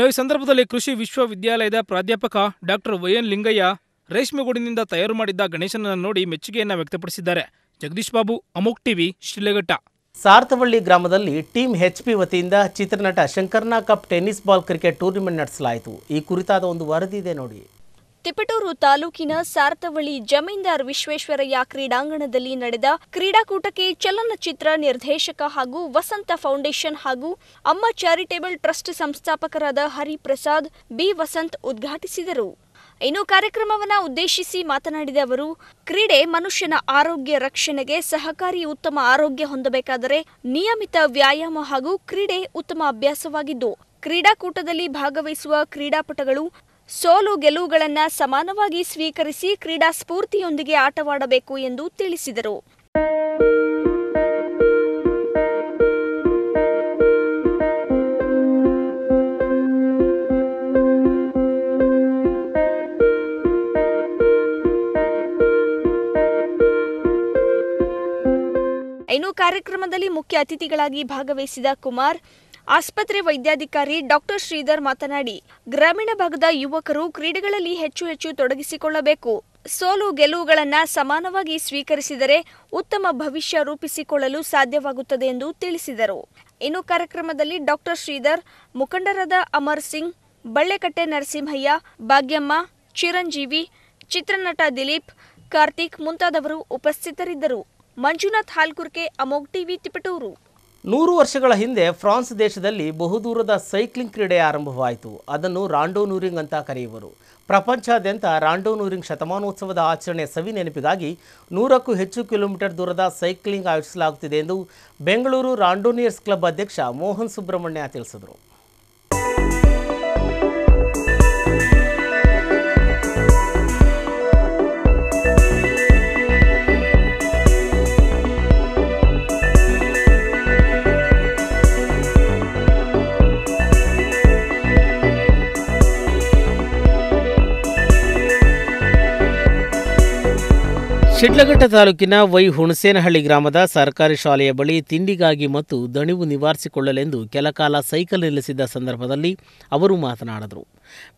ಈ ಸಂದರ್ಭದಲ್ಲಿ ಕೃಷಿ ವಿಶ್ವವಿದ್ಯಾಲಯದ ಪ್ರಾಧ್ಯಾಪಕ ಡಾಕ್ಟರ್ ವೈಎನ್ ಲಿಂಗಯ್ಯ ರೇಷ್ಮೆಗೂಡಿನಿಂದ ತಯಾರು ಮಾಡಿದ್ದ ಗಣೇಶನನ್ನು ನೋಡಿ ಮೆಚ್ಚುಗೆಯನ್ನು ವ್ಯಕ್ತಪಡಿಸಿದ್ದಾರೆ. ಜಗದೀಶ್ ಬಾಬು, ಅಮೋಕ್ ಟಿವಿ ಶಿಲೆಘಟ್ಟ ಸಾರ್ಥವಳ್ಳಿ ಗ್ರಾಮದಲ್ಲಿ ಟೀಮ್ ಎಚ್ಪಿ ವತಿಯಿಂದ ಚಿತ್ರನಟ ಶಂಕರ್ನಾ cup tennis ball cricket tournament ನಡೆಸಲಾಯಿತು. ಈ ಕುರಿತಾದ ಒಂದು ವರದಿ ಇದೆ ನೋಡಿ. ತಿಪಟೂರು ತಾಲೂಕಿನ ಸಾರ್ತವಳ್ಳಿ ಜಮೀನ್ದಾರ್ ವಿಶ್ವೇಶ್ವರಯ್ಯ ಕ್ರೀಡಾಂಗಣದಲ್ಲಿ ನಡೆದ ಕ್ರೀಡಾಕೂಟಕ್ಕೆ ಚಲನಚಿತ್ರ ನಿರ್ದೇಶಕ ಹಾಗೂ ವಸಂತ ಫೌಂಡೇಶನ್ ಹಾಗೂ ಅಮ್ಮ ಚಾರಿಟೇಬಲ್ ಟ್ರಸ್ಟ್ ಸಂಸ್ಥಾಪಕರಾದ ಹರಿಪ್ರಸಾದ್ ಬಿ ವಸಂತ್ ಉದ್ಘಾಟಿಸಿದರು. ಇನ್ನು ಕಾರ್ಯಕ್ರಮವನ್ನು ಉದ್ದೇಶಿಸಿ ಮಾತನಾಡಿದ ಅವರು, ಕ್ರೀಡೆ ಮನುಷ್ಯನ ಆರೋಗ್ಯ ರಕ್ಷಣೆಗೆ ಸಹಕಾರಿ ಉತ್ತಮ ಆರೋಗ್ಯ ಹೊಂದಬೇಕಾದರೆ ನಿಯಮಿತ ವ್ಯಾಯಾಮ ಹಾಗೂ ಕ್ರೀಡೆ ಉತ್ತಮ ಅಭ್ಯಾಸವಾಗಿದ್ದು, ಕ್ರೀಡಾಕೂಟದಲ್ಲಿ ಭಾಗವಹಿಸುವ ಕ್ರೀಡಾಪಟುಗಳು ಸೋಲು ಗೆಲುವುಗಳನ್ನು ಸಮಾನವಾಗಿ ಸ್ವೀಕರಿಸಿ ಕ್ರೀಡಾ ಸ್ಫೂರ್ತಿಯೊಂದಿಗೆ ಆಟವಾಡಬೇಕು ಎಂದು ತಿಳಿಸಿದರು. ಇನ್ನು ಕಾರ್ಯಕ್ರಮದಲ್ಲಿ ಮುಖ್ಯ ಅತಿಥಿಗಳಾಗಿ ಭಾಗವಹಿಸಿದ ಕುಮಾರ್ ಆಸ್ಪತ್ರೆ ವೈದ್ಯಾಧಿಕಾರಿ ಡಾಕ್ಟರ್ ಶ್ರೀಧರ್ ಮಾತನಾಡಿ, ಗ್ರಾಮೀಣ ಭಾಗದ ಯುವಕರು ಕ್ರೀಡೆಗಳಲ್ಲಿ ಹೆಚ್ಚು ಹೆಚ್ಚು ತೊಡಗಿಸಿಕೊಳ್ಳಬೇಕು. ಸೋಲು ಗೆಲುವುಗಳನ್ನ ಸಮಾನವಾಗಿ ಸ್ವೀಕರಿಸಿದರೆ ಉತ್ತಮ ಭವಿಷ್ಯ ರೂಪಿಸಿಕೊಳ್ಳಲು ಸಾಧ್ಯವಾಗುತ್ತದೆ ಎಂದು ತಿಳಿಸಿದರು. ಇನ್ನು ಕಾರ್ಯಕ್ರಮದಲ್ಲಿ ಡಾಕ್ಟರ್ ಶ್ರೀಧರ್, ಮುಖಂಡರಾದ ಅಮರ್ ಸಿಂಗ್, ಬಳ್ಳೆಕಟ್ಟೆ ನರಸಿಂಹಯ್ಯ, ಭಾಗ್ಯಮ್ಮ, ಚಿರಂಜೀವಿ, ಚಿತ್ರನಟ ದಿಲೀಪ್, ಕಾರ್ತಿಕ್ ಮುಂತಾದವರು ಉಪಸ್ಥಿತರಿದ್ದರು. ಮಂಜುನಾಥ್ ಹಾಲ್ಕುರ್ಕೆ ಅಮೋಗ್ ಟಿವಿ ತಿಪಟೂರು. ನೂರು ವರ್ಷಗಳ ಹಿಂದೆ ಫ್ರಾನ್ಸ್ ದೇಶದಲ್ಲಿ ಬಹುದೂರದ ಸೈಕ್ಲಿಂಗ್ ಕ್ರೀಡೆ ಆರಂಭವಾಯಿತು. ಅದನ್ನು ರಾಂಡೋನೂರಿಂಗ್ ಅಂತ ಕರೆಯುವರು. ಪ್ರಪಂಚಾದ್ಯಂತ ರಾಂಡೋನೂರಿಂಗ್ ಶತಮಾನೋತ್ಸವದ ಆಚರಣೆ ಸವಿ ನೆನಪಿಗಾಗಿ ನೂರಕ್ಕೂ ಹೆಚ್ಚು ಕಿಲೋಮೀಟರ್ ದೂರದ ಸೈಕ್ಲಿಂಗ್ ಆಯೋಜಿಸಲಾಗುತ್ತಿದೆ ಎಂದು ಬೆಂಗಳೂರು ರಾಂಡೋನಿಯರ್ಸ್ ಕ್ಲಬ್ ಅಧ್ಯಕ್ಷ ಮೋಹನ್ ಸುಬ್ರಹ್ಮಣ್ಯ ತಿಳಿಸಿದರು. ಶಿಡ್ಲಘಟ್ಟ ತಾಲೂಕಿನ ವೈ ಹುಣಸೇನಹಳ್ಳಿ ಗ್ರಾಮದ ಸರ್ಕಾರಿ ಶಾಲೆಯ ಬಳಿ ತಿಂಡಿಗಾಗಿ ಮತ್ತು ದಣಿವು ನಿವಾರಿಸಿಕೊಳ್ಳಲೆಂದು ಕೆಲಕಾಲ ಸೈಕಲ್ ನಿಲ್ಲಿಸಿದ್ದ ಸಂದರ್ಭದಲ್ಲಿ ಅವರು ಮಾತನಾಡಿದರು.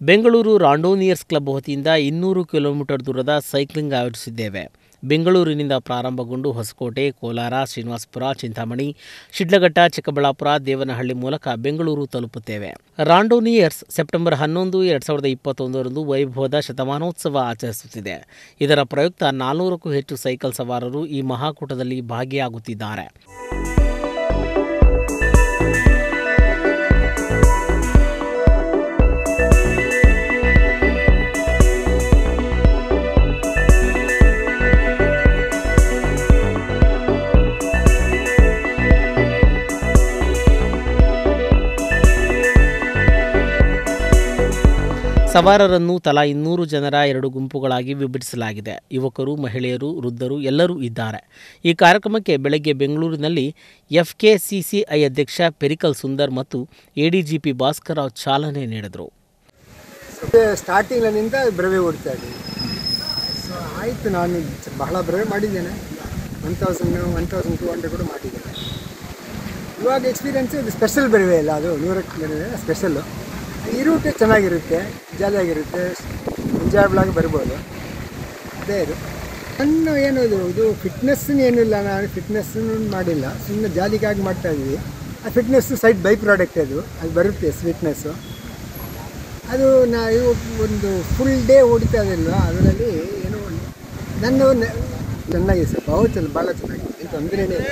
ಬೆಂಗಳೂರು ರಾಂಡೋನಿಯರ್ಸ್ ಕ್ಲಬ್ ವತಿಯಿಂದ ಇನ್ನೂರು ಕಿಲೋಮೀಟರ್ ದೂರದ ಸೈಕ್ಲಿಂಗ್ ಆಯೋಜಿಸಿದ್ದೇವೆ. ಬೆಂಗಳೂರಿನಿಂದ ಪ್ರಾರಂಭಗೊಂಡು ಹೊಸಕೋಟೆ, ಕೋಲಾರ, ಶ್ರೀನಿವಾಸಪುರ, ಚಿಂತಾಮಣಿ, ಶಿಡ್ಲಘಟ್ಟ, ಚಿಕ್ಕಬಳ್ಳಾಪುರ, ದೇವನಹಳ್ಳಿ ಮೂಲಕ ಬೆಂಗಳೂರು ತಲುಪುತ್ತೇವೆ. ರಾಂಡೋನಿಯರ್ಸ್ ಸೆಪ್ಟೆಂಬರ್ ಹನ್ನೊಂದು, ಎರಡು ಸಾವಿರದ ಇಪ್ಪತ್ತೊಂದರಂದು ವೈಭವದ ಶತಮಾನೋತ್ಸವ ಆಚರಿಸುತ್ತಿದೆ. ಇದರ ಪ್ರಯುಕ್ತ ನಾಲ್ನೂರಕ್ಕೂ ಹೆಚ್ಚು ಸೈಕಲ್ ಸವಾರರು ಈ ಮಹಾಕೂಟದಲ್ಲಿ ಭಾಗಿಯಾಗುತ್ತಿದ್ದಾರೆ. ಸವಾರರನ್ನು ತಲಾ ಇನ್ನೂರು ಜನರ ಎರಡು ಗುಂಪುಗಳಾಗಿ ವಿಭಜಿಸಲಾಗಿದೆ. ಯುವಕರು, ಮಹಿಳೆಯರು, ವೃದ್ಧರು ಎಲ್ಲರೂ ಇದ್ದಾರೆ. ಈ ಕಾರ್ಯಕ್ರಮಕ್ಕೆ ಬೆಳಗ್ಗೆ ಬೆಂಗಳೂರಿನಲ್ಲಿ ಎಫ್ಕೆಸಿಸಿಐ ಅಧ್ಯಕ್ಷ ಪೆರಿಕಲ್ ಸುಂದರ್ ಮತ್ತು ಎಡಿಜಿಪಿ ಭಾಸ್ಕರ್ ರಾವ್ ಚಾಲನೆ ನೀಡಿದರು. ಸ್ಟಾರ್ಟಿಂಗ್ನಿಂದ ಬ್ರವೆ ಓಡ್ತಾ ಇದ್ದೀವಿ ಸೊ ಆಯಿತು ನಾನು ಬಹಳ ಬ್ರವೆ ಮಾಡಿದ್ದೇನೆ. ಒನ್ ತೌಸಂಡ್ ಒನ್ ತೌಸಂಡ್ ಕೂಡ ಮಾಡಿದ್ದೇನೆ. ಇವಾಗ ಎಕ್ಸ್ಪೀರಿಯನ್ಸ್ ಇದು ಸ್ಪೆಷಲ್ ಬ್ರವೆ ಇಲ್ಲ ಅದು ನೂರಕ್ಕೆ ಸ್ಪೆಷಲ್ಲು ಈ ರೂಟ್ ಚೆನ್ನಾಗಿರುತ್ತೆ ಜಾಲಿಯಾಗಿರುತ್ತೆ ಎಂಜಾಯಬಲ್ ಆಗಿ ಬರ್ಬೋದು. ಅದೇ ಇದು. ನನ್ನ ಏನು ಇದು ಇದು ಫಿಟ್ನೆಸ್ ಏನಿಲ್ಲ ನಾನು ಫಿಟ್ನೆಸ್ ಮಾಡಿಲ್ಲ. ಸುಮ್ಮನೆ ಜಾಲಿಗಾಗಿ ಮಾಡ್ತಾ ಇದ್ದೀವಿ. ಆ ಫಿಟ್ನೆಸ್ ಸೈಡ್ ಬೈ ಪ್ರಾಡಕ್ಟ್ ಅದು. ಅದು ಬರುತ್ತೆ ಸ್ವೀಟ್ನೆಸ್ಸು ಅದು ನಾವು ಒಂದು ಫುಲ್ ಡೇ ಓಡಿತಾ ಇದಲ್ವ ಅದರಲ್ಲಿ ಏನೋ ನನ್ನ ನೆ- ಚೆನ್ನಾಗಿದೆ ಸರ್. ಬಹು ಚೆನ್ನ ಭಾಳ ಚೆನ್ನಾಗಿದೆ. ಇಲ್ಲ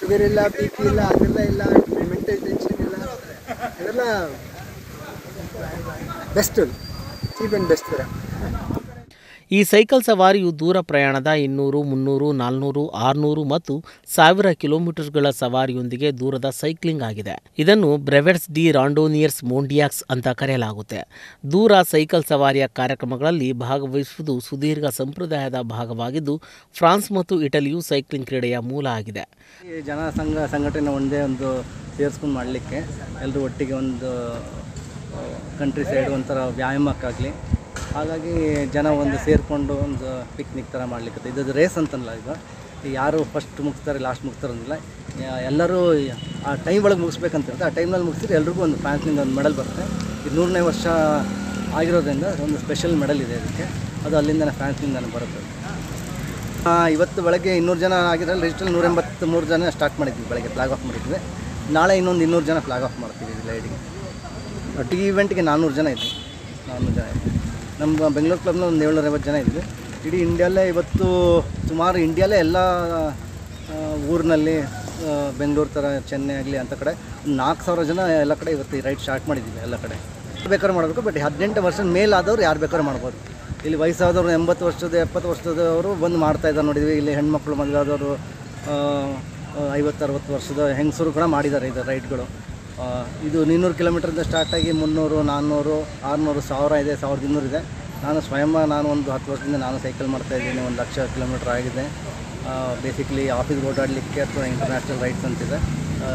ಶುಗರ್ ಇಲ್ಲ ಬಿ ಪಿ ಇಲ್ಲ, ಅದೆಲ್ಲ ಇಲ್ಲ. ಮೆಂಟಲ್ ಟೆನ್ಷನ್ ಇಲ್ಲ. ಅದೆಲ್ಲ ಬೆಸ್ಟ್ ಚೀಪ್ ಆ್ಯಂಡ್ ಬೆಸ್ಟ್ ಈ ಸೈಕಲ್ ಸವಾರಿಯು ದೂರ ಪ್ರಯಾಣದ ಇನ್ನೂರು ಮುನ್ನೂರು ನಾಲ್ನೂರು ಆರುನೂರು ಮತ್ತು ಸಾವಿರ ಕಿಲೋಮೀಟರ್ಗಳ ಸವಾರಿಯೊಂದಿಗೆ ದೂರದ ಸೈಕ್ಲಿಂಗ್ ಆಗಿದೆ. ಇದನ್ನು ಬ್ರೆವೆಟ್ಸ್ ಡಿ ರಾಂಡೋನಿಯರ್ಸ್ ಮೋಂಡಿಯಾಕ್ಸ್ ಅಂತ ಕರೆಯಲಾಗುತ್ತೆ. ದೂರ ಸೈಕಲ್ ಸವಾರಿಯ ಕಾರ್ಯಕ್ರಮಗಳಲ್ಲಿ ಭಾಗವಹಿಸುವುದು ಸುದೀರ್ಘ ಸಂಪ್ರದಾಯದ ಭಾಗವಾಗಿದ್ದು ಫ್ರಾನ್ಸ್ ಮತ್ತು ಇಟಲಿಯು ಸೈಕ್ಲಿಂಗ್ ಕ್ರೀಡೆಯ ಮೂಲ ಆಗಿದೆ. ಈ ಜನ ಸಂಘ ಸಂಘಟನೆ ಒಂದೇ ಒಂದು ಸೇರಿಸ್ಕೊಂಡು ಮಾಡಲಿಕ್ಕೆ ಎಲ್ಲರೂ ಒಟ್ಟಿಗೆ ಒಂದು ಕಂಟ್ರಿ ಸೈಡ್ ಒಂಥರ ವ್ಯಾಯಾಮಕ್ಕಾಗಲಿ. ಹಾಗಾಗಿ ಜನ ಒಂದು ಸೇರಿಕೊಂಡು ಒಂದು ಪಿಕ್ನಿಕ್ ಥರ ಮಾಡಲಿಕ್ಕೆ ಇದು ರೇಸ್ ಅಂತಲ್ಲ ಇದು. ಯಾರು ಫಸ್ಟ್ ಮುಗಿಸ್ತಾರೆ ಲಾಸ್ಟ್ ಮುಗಿಸ್ತಾರೆ ಅಂದಿಲ್ಲ ಎಲ್ಲರೂ ಆ ಟೈಮ್ ಒಳಗೆ ಮುಗಿಸ್ಬೇಕಂತಿರುತ್ತೆ. ಆ ಟೈಮ್ನಲ್ಲಿ ಮುಗಿಸಿದ್ರೆ ಎಲ್ರಿಗೂ ಒಂದು ಫ್ಯಾನ್ಸ್ನಿಂದ ಒಂದು ಮೆಡಲ್ ಬರುತ್ತೆ. ಇದು ನೂರನೇ ವರ್ಷ ಆಗಿರೋದ್ರಿಂದ ಒಂದು ಸ್ಪೆಷಲ್ ಮೆಡಲ್ ಇದೆ ಅದಕ್ಕೆ ಅದು ಅಲ್ಲಿಂದನೇ ಫ್ಯಾನ್ಸ್ನಿಂದನೇ ಬರುತ್ತೆ. ಇವತ್ತು ಬೆಳಗ್ಗೆ ಇನ್ನೂರು ಜನ ಆಗಿದ್ರಲ್ಲಿ ರಿಜಿಸ್ಟ್ರಲ್ಲಿ ನೂರ ಎಂಬತ್ತ್ಮೂರು ಜನ ಸ್ಟಾರ್ಟ್ ಮಾಡಿದ್ವಿ ಬೆಳಗ್ಗೆ ಫ್ಲಾಗ್ ಆಫ್ ಮಾಡಿದ್ವಿ. ನಾಳೆ ಇನ್ನೊಂದು ಇನ್ನೂರು ಜನ ಫ್ಲಾಗ್ ಆಫ್ ಮಾಡ್ತೀವಿ ಲೈಟಿಗೆ ಒಟ್ಟಿಗೆ ಈವೆಂಟ್ಗೆ ನಾನ್ನೂರು ಜನ ಇದ್ವಿ. ನಾನ್ನೂರು ಜನ ನಮ್ಮ ಬೆಂಗಳೂರು ಕ್ಲಬ್ನ ಒಂದು ಏಳ್ನೂರ ಐವತ್ತು ಜನ ಇದ್ವಿ. ಇಡೀ ಇಂಡಿಯಲ್ಲೇ ಇವತ್ತು ಸುಮಾರು ಇಂಡಿಯಲ್ಲೇ ಎಲ್ಲ ಊರಿನಲ್ಲಿ ಬೆಂಗಳೂರು ಥರ ಚೆನ್ನೈ ಆಗಲಿ ಅಂತ ಕಡೆ ನಾಲ್ಕು ಸಾವಿರ ಜನ ಎಲ್ಲ ಕಡೆ ಇವತ್ತು ರೈಡ್ ಸ್ಟಾರ್ಟ್ ಮಾಡಿದ್ದೀವಿ ಎಲ್ಲ ಕಡೆ. ಬೇಕಾದ್ರೆ ಮಾಡಬೇಕು ಬಟ್ ಹದಿನೆಂಟು ವರ್ಷದ ಮೇಲಾದವ್ರು ಯಾರು ಬೇಕಾದ್ರೂ ಮಾಡ್ಬೋದು. ಇಲ್ಲಿ ವಯಸ್ಸಾದವರು ಎಂಬತ್ತು ವರ್ಷದ ಎಪ್ಪತ್ತು ವರ್ಷದವರು ಬಂದು ಮಾಡ್ತಾ ಇದ್ದಾರೆ ನೋಡಿದ್ವಿ. ಇಲ್ಲಿ ಹೆಣ್ಮಕ್ಳು ಮದುವೆ ಆದವರು ಐವತ್ತು, ಅರವತ್ತು ವರ್ಷದ ಹೆಂಗಸರು ಕೂಡ ಮಾಡಿದ್ದಾರೆ ಇದು ರೈಡ್ಗಳು ಇದು ಇನ್ನೂರು ಕಿಲೋಮೀಟ್ರಿಂದ ಸ್ಟಾರ್ಟ್ ಆಗಿ ಮುನ್ನೂರು, ನಾನ್ನೂರು, ಆರುನೂರು, ಸಾವಿರ ಇದೆ, ಸಾವಿರದ ಇನ್ನೂರು ಇದೆ. ನಾನು ಸ್ವಯಂ ನಾನು ಒಂದು ಹತ್ತು ವರ್ಷದಿಂದ ನಾನು ಸೈಕಲ್ ಮಾಡ್ತಾ ಇದ್ದೀನಿ, ಒಂದು ಲಕ್ಷ ಕಿಲೋಮೀಟ್ರ್ ಆಗಿದೆ. ಬೇಸಿಕಲಿ ಆಫೀಸ್ ಓಡಾಡಲಿಕ್ಕೆ ಅಥವಾ ಇಂಟರ್ನ್ಯಾಷನಲ್ ರೈಡ್ಸ್ ಅಂತಿದೆ.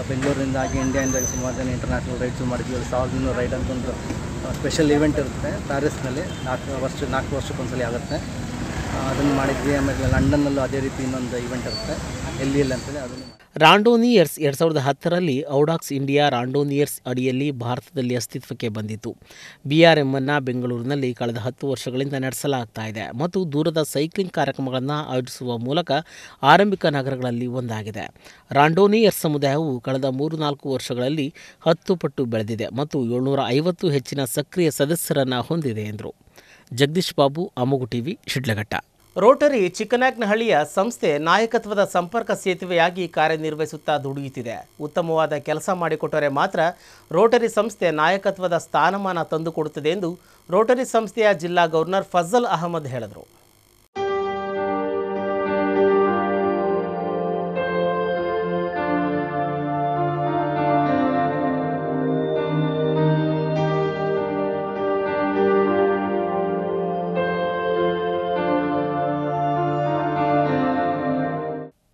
ಬೆಂಗಳೂರಿಂದಾಗಿ ಇಂಡಿಯಾದಿಂದಾಗಿ ಸುಮಾರು ಜನ ಇಂಟರ್ನ್ಯಾಷನಲ್ ರೈಡ್ಸು ಮಾಡಿದ್ವಿ. ಸಾವಿರದ ಇನ್ನೂರು ರೈಡ್ ಅಂತ ಒಂದು ಸ್ಪೆಷಲ್ ಇವೆಂಟ್ ಇರುತ್ತೆ ಪ್ಯಾರಿಸ್ನಲ್ಲಿ. ನಾಲ್ಕು ವರ್ಷ, ನಾಲ್ಕು ವರ್ಷಕ್ಕೊಂದ್ಸಲಿ ಆಗುತ್ತೆ. ಅದನ್ನು ಮಾಡಿದ್ವಿ. ಆಮೇಲೆ ಲಂಡನ್ನಲ್ಲೂ ಅದೇ ರೀತಿ ಇನ್ನೊಂದು ಇವೆಂಟ್ ಇರುತ್ತೆ. ಎಲ್ಲಿ ರಾಂಡೋನಿಯರ್ಸ್ ಎರಡು ಸಾವಿರದ ಹತ್ತರಲ್ಲಿ ಔಡಾಕ್ಸ್ ಇಂಡಿಯಾ ರಾಂಡೋನಿಯರ್ಸ್ ಅಡಿಯಲ್ಲಿ ಭಾರತದಲ್ಲಿ ಅಸ್ತಿತ್ವಕ್ಕೆ ಬಂದಿತ್ತು. ಬಿಆರ್ಎಂನ್ನು ಬೆಂಗಳೂರಿನಲ್ಲಿ ಕಳೆದ ಹತ್ತು ವರ್ಷಗಳಿಂದ ನಡೆಸಲಾಗ್ತಾ ಇದೆ ಮತ್ತು ದೂರದ ಸೈಕ್ಲಿಂಗ್ ಕಾರ್ಯಕ್ರಮಗಳನ್ನು ಆಯೋಜಿಸುವ ಮೂಲಕ ಆರಂಭಿಕ ನಗರಗಳಲ್ಲಿ ಒಂದಾಗಿದೆ. ರಾಂಡೋನಿಯರ್ಸ್ ಸಮುದಾಯವು ಕಳೆದ ಮೂರು ನಾಲ್ಕು ವರ್ಷಗಳಲ್ಲಿ ಹತ್ತು ಪಟ್ಟು ಬೆಳೆದಿದೆ ಮತ್ತು ಏಳ್ನೂರ ಐವತ್ತು ಹೆಚ್ಚಿನ ಸಕ್ರಿಯ ಸದಸ್ಯರನ್ನು ಹೊಂದಿದೆ ಎಂದರು. ಜಗದೀಶ್ ಬಾಬು ಅಮುಗು ಟಿವಿ, ಶಿಡ್ಲಘಟ್ಟ. ರೋಟರಿ ಚಿಕ್ಕನಾಗ್ನಹಳ್ಳಿಯ ಸಂಸ್ಥೆ ನಾಯಕತ್ವದ ಸಂಪರ್ಕ ಸೇತುವೆಯಾಗಿ ಕಾರ್ಯನಿರ್ವಹಿಸುತ್ತಾ ದುಡಿಯುತ್ತಿದೆ. ಉತ್ತಮವಾದ ಕೆಲಸ ಮಾಡಿಕೊಟ್ಟರೆ ಮಾತ್ರ ರೋಟರಿ ಸಂಸ್ಥೆ ನಾಯಕತ್ವದ ಸ್ಥಾನಮಾನ ತಂದುಕೊಡುತ್ತದೆ ಎಂದು ರೋಟರಿ ಸಂಸ್ಥೆಯ ಜಿಲ್ಲಾ ಗವರ್ನರ್ ಫಜಲ್ ಅಹಮದ್ ಹೇಳಿದರು.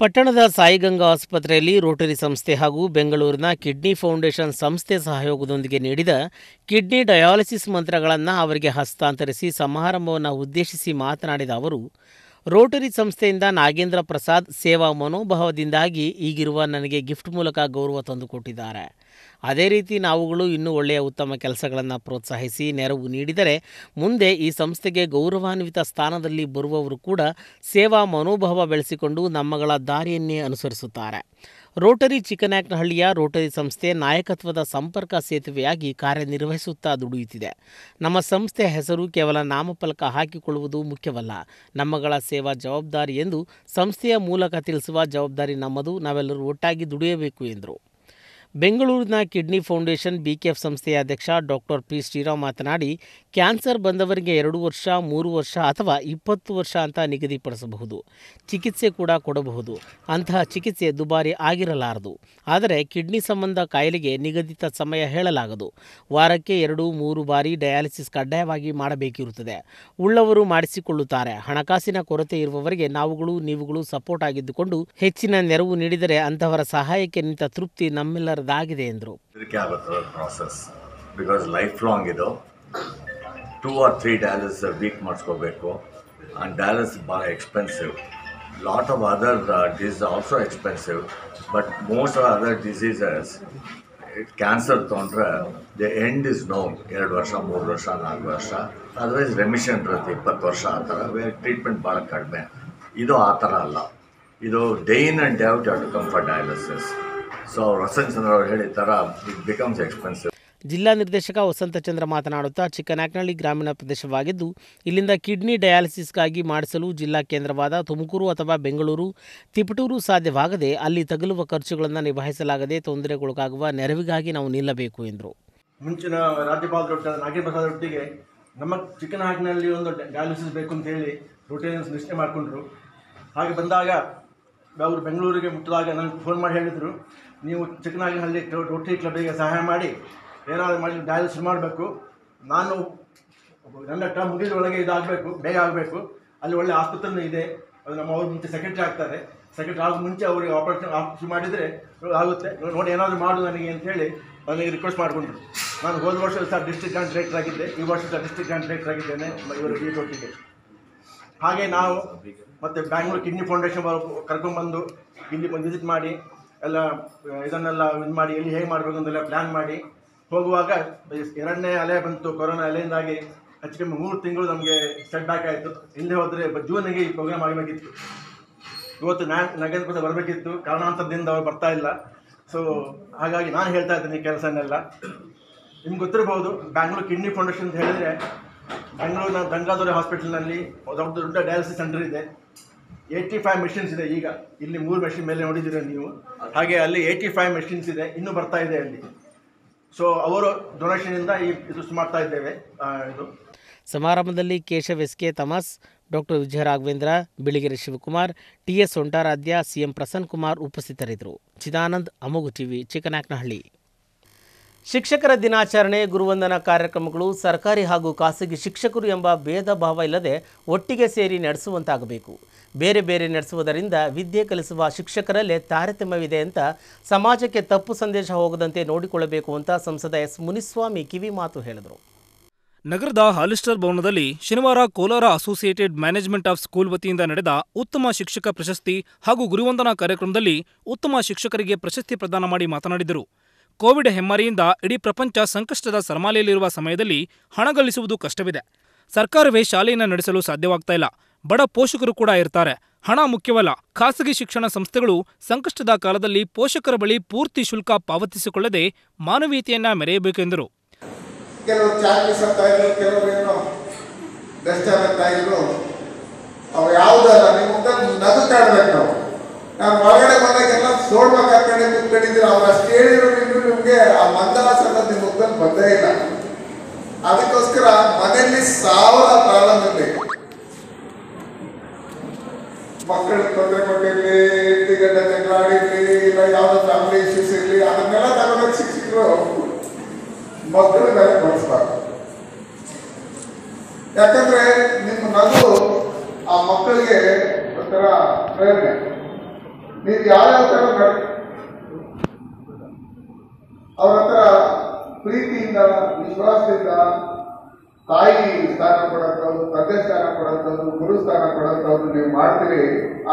ಪಟ್ಟಣದ ಸಾಯಿಗಂಗಾ ಆಸ್ಪತ್ರೆಯಲ್ಲಿ ರೋಟರಿ ಸಂಸ್ಥೆ ಹಾಗೂ ಬೆಂಗಳೂರಿನ ಕಿಡ್ನಿ ಫೌಂಡೇಶನ್ ಸಂಸ್ಥೆ ಸಹಯೋಗದೊಂದಿಗೆ ನೀಡಿದ ಕಿಡ್ನಿ ಡಯಾಲಿಸಿಸ್ ಮಂತ್ರಗಳನ್ನು ಅವರಿಗೆ ಹಸ್ತಾಂತರಿಸಿ ಸಮಾರಂಭವನ್ನು ಉದ್ದೇಶಿಸಿ ಮಾತನಾಡಿದ ಅವರು, ರೋಟರಿ ಸಂಸ್ಥೆಯಿಂದ ನಾಗೇಂದ್ರ ಪ್ರಸಾದ್ ಸೇವಾ ಮನೋಭಾವದಿಂದಾಗಿ ಈಗಿರುವ ನನಗೆ ಗಿಫ್ಟ್ ಮೂಲಕ ಗೌರವ ತಂದುಕೊಟ್ಟಿದ್ದಾರೆ. ಅದೇ ರೀತಿ ನಾವುಗಳು ಇನ್ನೂ ಒಳ್ಳೆಯ ಉತ್ತಮ ಕೆಲಸಗಳನ್ನು ಪ್ರೋತ್ಸಾಹಿಸಿ ನೆರವು ನೀಡಿದರೆ ಮುಂದೆ ಈ ಸಂಸ್ಥೆಗೆ ಗೌರವಾನ್ವಿತ ಸ್ಥಾನದಲ್ಲಿ ಬರುವವರು ಕೂಡ ಸೇವಾ ಮನೋಭಾವ ಬೆಳೆಸಿಕೊಂಡು ನಮ್ಮಗಳ ದಾರಿಯನ್ನೇ ಅನುಸರಿಸುತ್ತಾರೆ. ರೋಟರಿ ಚಿಕ್ಕನಾಯಕನಹಳ್ಳಿಯ ರೋಟರಿ ಸಂಸ್ಥೆ ನಾಯಕತ್ವದ ಸಂಪರ್ಕ ಸೇತುವೆಯಾಗಿ ಕಾರ್ಯನಿರ್ವಹಿಸುತ್ತಾ ದುಡಿಯುತ್ತಿದೆ. ನಮ್ಮ ಸಂಸ್ಥೆಯ ಹೆಸರು ಕೇವಲ ನಾಮಫಲಕ ಹಾಕಿಕೊಳ್ಳುವುದು ಮುಖ್ಯವಲ್ಲ. ನಮ್ಮಗಳ ಸೇವಾ ಜವಾಬ್ದಾರಿ ಎಂದು ಸಂಸ್ಥೆಯ ಮೂಲಕ ತಿಳಿಸುವ ಜವಾಬ್ದಾರಿ ನಮ್ಮದು. ನಾವೆಲ್ಲರೂ ಒಟ್ಟಾಗಿ ದುಡಿಯಬೇಕು ಎಂದರು. ಬೆಂಗಳೂರಿನ ಕಿಡ್ನಿ ಫೌಂಡೇಶನ್ ಬಿಕೆಎಫ್ ಸಂಸ್ಥೆಯ ಅಧ್ಯಕ್ಷ ಡಾಕ್ಟರ್ ಪಿ ಶ್ರೀರಾಮ್ ಮಾತನಾಡಿ ಕ್ಯಾನ್ಸರ್ ಬಂದವರಿಗೆ ಎರಡು ವರ್ಷ, ಮೂರು ವರ್ಷ ಅಥವಾ ಇಪ್ಪತ್ತು ವರ್ಷ ಅಂತ ನಿಗದಿಪಡಿಸಬಹುದು. ಚಿಕಿತ್ಸೆ ಕೂಡ ಕೊಡಬಹುದು. ಅಂತಹ ಚಿಕಿತ್ಸೆ ದುಬಾರಿ ಆಗಿರಲಾರದು. ಆದರೆ ಕಿಡ್ನಿ ಸಂಬಂಧ ಕಾಯಿಲೆಗೆ ನಿಗದಿತ ಸಮಯ ಹೇಳಲಾಗದು. ವಾರಕ್ಕೆ ಎರಡು, ಮೂರು ಬಾರಿ ಡಯಾಲಿಸಿಸ್ ಕಡ್ಡಾಯವಾಗಿ ಮಾಡಬೇಕಿರುತ್ತದೆ. ಉಳ್ಳವರು ಮಾಡಿಸಿಕೊಳ್ಳುತ್ತಾರೆ. ಹಣಕಾಸಿನ ಕೊರತೆ ಇರುವವರಿಗೆ ನಾವುಗಳು, ನೀವುಗಳು ಸಪೋರ್ಟ್ ಆಗಿದ್ದುಕೊಂಡು ಹೆಚ್ಚಿನ ನೆರವು ನೀಡಿದರೆ ಅಂತಹವರ ಸಹಾಯಕ್ಕೆ ನಿಂತ ತೃಪ್ತಿ ನಮ್ಮೆಲ್ಲರದಾಗಿದೆ ಎಂದರು. Two or three dialysis week ಮಾಡಿಸ್ಕೋಬೇಕು. And dialysis ಭಾಳ expensive lot of other dish also expensive but most of other diseases cancer ತೊಗೊಂಡ್ರೆ ದ ಎಂಡ್ ಇಸ್ ನೋ ಎರಡು ವರ್ಷ, ಮೂರು ವರ್ಷ, ನಾಲ್ಕು ವರ್ಷ. ಅದರ್ವೈಸ್ ರೆಮಿಷನ್ ಇರುತ್ತೆ, ಇಪ್ಪತ್ತು ವರ್ಷ ಆ ಥರ. ಟ್ರೀಟ್ಮೆಂಟ್ ಭಾಳ ಕಡಿಮೆ. ಇದು ಆ ಥರ ಅಲ್ಲ. ಇದು dine and out to come for dialysis so ರಸನ್ ಚಂದ್ರ ಅವ್ರು ಹೇಳಿದ ಥರ ಇಟ್ ಬಿಕಮ್ಸ್ ಎಕ್ಸ್ಪೆನ್ಸಿವ್ ಜಿಲ್ಲಾ ನಿರ್ದೇಶಕ ವಸಂತಚಂದ್ರ ಮಾತನಾಡುತ್ತಾ ಚಿಕ್ಕನಾಕ್ನಹಳ್ಳಿ ಗ್ರಾಮೀಣ ಪ್ರದೇಶವಾಗಿದ್ದು, ಇಲ್ಲಿಂದ ಕಿಡ್ನಿ ಡಯಾಲಿಸಿಸ್ಗಾಗಿ ಮಾಡಿಸಲು ಜಿಲ್ಲಾ ಕೇಂದ್ರವಾದ ತುಮಕೂರು ಅಥವಾ ಬೆಂಗಳೂರು, ತಿಪಟೂರು ಸಾಧ್ಯವಾಗದೆ ಅಲ್ಲಿ ತಗಲುವ ಖರ್ಚುಗಳನ್ನು ನಿಭಾಯಿಸಲಾಗದೆ ತೊಂದರೆಗೊಳಗಾಗುವ ನೆರವಿಗಾಗಿ ನಾವು ನಿಲ್ಲಬೇಕು ಎಂದರು. ಮುಂಚಿನ ರಾಜ್ಯಪಾಲರ ನಾಗೇಂದ್ರ ಒಟ್ಟಿಗೆ ನಮ್ಮ ಚಿಕ್ಕನಹಾಗಿನಲ್ಲಿ ಒಂದು ಡಯಾಲಿಸಿಸ್ ಬೇಕು ಅಂತ ಹೇಳಿ ರೊಟೇರಿಯನ್ಸ್ ನಿಶ್ಚಯ ಮಾಡಿಕೊಂಡ್ರು. ಹಾಗೆ ಬಂದಾಗ ಅವರು ಬೆಂಗಳೂರಿಗೆ ಮುಟ್ಟಿದಾಗ ನನಗೆ ಫೋನ್ ಮಾಡಿ ಹೇಳಿದರು, ನೀವು ಚಿಕ್ಕನಾಗಿನಲ್ಲಿ ರೊಟ್ಟಿ ಕ್ಲಬ್ಗೆ ಸಹಾಯ ಮಾಡಿ ಏನಾದರೂ ಮಾಡಿ ಡಯಾಲಿಸಿಸ್ ಮಾಡಬೇಕು. ನಾನು ನನ್ನ ಟರ್ಮ್ ಮುಗಿದೊಳಗೆ ಇದಾಗಬೇಕು, ಬೇಗ ಆಗಬೇಕು. ಅಲ್ಲಿ ಒಳ್ಳೆ ಆಸ್ಪತ್ರೆ ಇದೆ. ಅದು ನಮ್ಮ ಅವ್ರ ಮುಂಚೆ ಸೆಕ್ರೆಟರಿ ಆಗ್ತಾರೆ. ಸೆಕ್ರೆಟರಿ ಆಗೋ ಮುಂಚೆ ಅವರಿಗೆ ಆಪರೇಷನ್ ಆಪರೇಷನ್ ಮಾಡಿದರೆ ಆಗುತ್ತೆ. ನೋಡಿ ಏನಾದರೂ ಮಾಡು ನನಗೆ ಅಂತ ಹೇಳಿ ನನಗೆ ರಿಕ್ವೆಸ್ಟ್ ಮಾಡಿಕೊಂಡ್ರು. ನಾನು ಹೋದ ವರ್ಷ ಸಹ ಡಿಸ್ಟ್ರಿಕ್ಟ್ ಕಾಂಟ್ರಾಕ್ಟರ್ ಆಗಿದ್ದೆ. ಈ ವರ್ಷ ಸಹ ಡಿಸ್ಟ್ರಿಕ್ಟ್ ಕಾಂಟ್ರಾಕ್ಟರ್ ಆಗಿದ್ದೇನೆ. ಇವರು ಬಿ ಒಟ್ಟಿಗೆ ಹಾಗೆ ನಾವು ಮತ್ತು ಬ್ಯಾಂಗ್ಳೂರು ಕಿಡ್ನಿ ಫೌಂಡೇಶನ್ ಕರ್ಕೊಂಡ್ಬಂದು ಇಲ್ಲಿ ಬಂದು ವಿಸಿಟ್ ಮಾಡಿ, ಎಲ್ಲ, ಇದನ್ನೆಲ್ಲ ಇದು ಮಾಡಿ, ಎಲ್ಲಿ ಹೇಗೆ ಮಾಡಬೇಕು ಅಂತೆಲ್ಲ ಪ್ಲ್ಯಾನ್ ಮಾಡಿ. ಹೋಗುವಾಗ ಎರಡನೇ ಅಲೆ ಬಂತು ಕೊರೋನಾ ಅಲೆಯಿಂದಾಗಿ ಹೆಚ್ಚು ಕಮ್ಮಿ ಮೂರು ತಿಂಗಳು ನಮಗೆ ಸೆಟ್ ಬ್ಯಾಕ್ ಆಯಿತು. ಇಲ್ಲಿ ಹೋದರೆ ಜೂನಿಗೆ ಈ ಪ್ರೋಗ್ರಾಮ್ ಆಗಬೇಕಿತ್ತು. ಇವತ್ತು ನಾನು ನಗೇಂದ್ರ ಪ್ರಸಾದ್ ಬರಬೇಕಿತ್ತು. ಕಾರಣಾಂತರದಿಂದ ಅವ್ರು ಬರ್ತಾ ಇಲ್ಲ. ಸೊ ಹಾಗಾಗಿ ನಾನು ಹೇಳ್ತಾ ಇದ್ದೀನಿ ಕೆಲಸನೆಲ್ಲ. ನಿಮ್ಗೆ ಗೊತ್ತಿರ್ಬೋದು ಬ್ಯಾಂಗ್ಳೂರ್ ಕಿಡ್ನಿ ಫೌಂಡೇಶನ್ ಅಂತ ಹೇಳಿದರೆ ಬೆಂಗಳೂರಿನ ಗಂಗಾಧರ ಹಾಸ್ಪಿಟಲ್ನಲ್ಲಿ ದೊಡ್ಡ ದೊಡ್ಡ ಡಯಾಲಿಸಿಸ್ ಸೆಂಟರ್ ಇದೆ. ಏಯ್ಟಿ ಫೈವ್ ಮೆಷಿನ್ಸ್ ಇದೆ ಈಗ. ಇಲ್ಲಿ ಮೂರು ಮೆಷಿನ್ ಮೇಲೆ ನೋಡಿದ್ದೀರ ನೀವು? ಹಾಗೆ ಅಲ್ಲಿ ಏಯ್ಟಿ ಫೈವ್ ಮೆಷಿನ್ಸ್ ಇದೆ. ಇನ್ನೂ ಬರ್ತಾ ಇದೆ ಅಲ್ಲಿ. ಸೊ ಅವರು ಡೊನೇಷನಿಂದ ಈ ಇದು ಮಾಡ್ತಾ ಇದ್ದೇವೆ. ಇದು. ಸಮಾರಂಭದಲ್ಲಿ Keshav S K ತಮಸ್, doctor Vijaya Raghavendra, Biligere Shivakumar, T S ಸೊಂಟಾರಾಧ್ಯ CM Prasanna Kumar ಉಪಸ್ಥಿತರಿದ್ದರು. ಚಿದಾನಂದ್, ಅಮೋಘ ಟಿವಿ, ಚಿಕ್ಕನಾಕ್ನಹಳ್ಳಿ. ಶಿಕ್ಷಕರ ದಿನಾಚರಣೆ, ಗುರುವಂದನಾ ಕಾರ್ಯಕ್ರಮಗಳು ಸರ್ಕಾರಿ ಹಾಗೂ ಖಾಸಗಿ ಶಿಕ್ಷಕರು ಎಂಬ ಭೇದ ಭಾವ ಇಲ್ಲದೆ ಒಟ್ಟಿಗೆ ಸೇರಿ ನಡೆಸುವಂತಾಗಬೇಕು. ಬೇರೆ ಬೇರೆ ನಡೆಸುವುದರಿಂದ ವಿದ್ಯೆ ಕಲಿಸುವ ಶಿಕ್ಷಕರಲ್ಲೇ ತಾರತಮ್ಯವಿದೆ ಅಂತ ಸಮಾಜಕ್ಕೆ ತಪ್ಪು ಸಂದೇಶ ಹೋಗದಂತೆ ನೋಡಿಕೊಳ್ಳಬೇಕು ಅಂತ ಸಂಸದ ಎಸ್. ಮುನಿಸ್ವಾಮಿ ಕಿವಿ ಮಾತು ಹೇಳಿದರು. ನಗರದ ಹಾಲಿಸ್ಟರ್ ಭವನದಲ್ಲಿ ಶನಿವಾರ Kolar associated management of school ವತಿಯಿಂದ ನಡೆದ ಉತ್ತಮ ಶಿಕ್ಷಕ ಪ್ರಶಸ್ತಿ ಹಾಗೂ ಗುರುವಂದನಾ ಕಾರ್ಯಕ್ರಮದಲ್ಲಿ ಉತ್ತಮ ಶಿಕ್ಷಕರಿಗೆ ಪ್ರಶಸ್ತಿ ಪ್ರದಾನ ಮಾಡಿ ಮಾತನಾಡಿದರು. ಕೋವಿಡ್ ಹೆಮ್ಮರಿಯಿಂದ ಇಡೀ ಪ್ರಪಂಚ ಸಂಕಷ್ಟದ ಸರಮಾಲೆಯಲ್ಲಿರುವ ಸಮಯದಲ್ಲಿ ಹಣ ಗಳಿಸುವುದು ಕಷ್ಟವಿದೆ. ಸರ್ಕಾರವೇ ಶಾಲೆಯನ್ನು ನಡೆಸಲು ಸಾಧ್ಯವಾಗ್ತಾ ಇಲ್ಲ. ಬಡ ಪೋಷಕರು ಕೂಡ ಇರ್ತಾರೆ. ಹಣ ಮುಖ್ಯವಲ್ಲ. ಖಾಸಗಿ ಶಿಕ್ಷಣ ಸಂಸ್ಥೆಗಳು ಸಂಕಷ್ಟದ ಕಾಲದಲ್ಲಿ ಪೋಷಕರ ಬಳಿ ಪೂರ್ತಿ ಶುಲ್ಕ ಪಾವತಿಸಿಕೊಳ್ಳದೆ ಮಾನವೀಯತೆಯನ್ನ ಮೆರೆಯಬೇಕೆಂದರು ನಾನು ಒಳಗಡೆ ಇನ್ನು ನಿಮಗೆ ಆ ಮಂದಹಾಸ ಅನ್ನೋದು ನಿಮ್ಮ ಮುಖದಲ್ಲಿ ಬಂದೇ ಇಲ್ಲ ಅದಕ್ಕೋಸ್ಕರ ಮನೆಯಲ್ಲಿ ಸಾವಿರ ಪ್ರಾಬ್ಲಮ್ ಇರಲಿ ಮಕ್ಕಳಿಗೆ ತೊಂದರೆ ಕೊಟ್ಟಿರ್ಲಿ ಹೆಂಡತಿ ಜಗಳಾಡಿರ್ಲಿ ಇಲ್ಲ ಯಾವ್ದೋ ಫ್ಯಾಮಿಲಿ ಇಶ್ಯೂಸ್ ಇರಲಿ, ಅದನ್ನೆಲ್ಲ ತಗೊಂಡೋಗಿ ಶಿಕ್ಷಕರು ಮಕ್ಕಳ ಮೇಲೆ ಬಳಸಬಾರ್ದು. ಯಾಕಂದ್ರೆ ನಿಮ್ಮ ನಗು ಆ ಮಕ್ಕಳಿಗೆ ಒಂಥರ ಪ್ರೇರಣೆ. ನೀವು ಯಾವ್ಯಾವ ಥರ ನಡೆ ಅವ್ರ ಹತ್ರ ಪ್ರೀತಿಯಿಂದ, ವಿಶ್ವಾಸದಿಂದ ತಾಯಿ ಸ್ಥಾನ ಕೊಡೋಂಥವ್ರು ತಂದೆ ಸ್ಥಾನ ಕೊಡೋಂಥವ್ರು ಗುರು ಸ್ಥಾನ ಕೊಡೋಂಥವ್ರು ನೀವು ಮಾಡ್ತೀರಿ,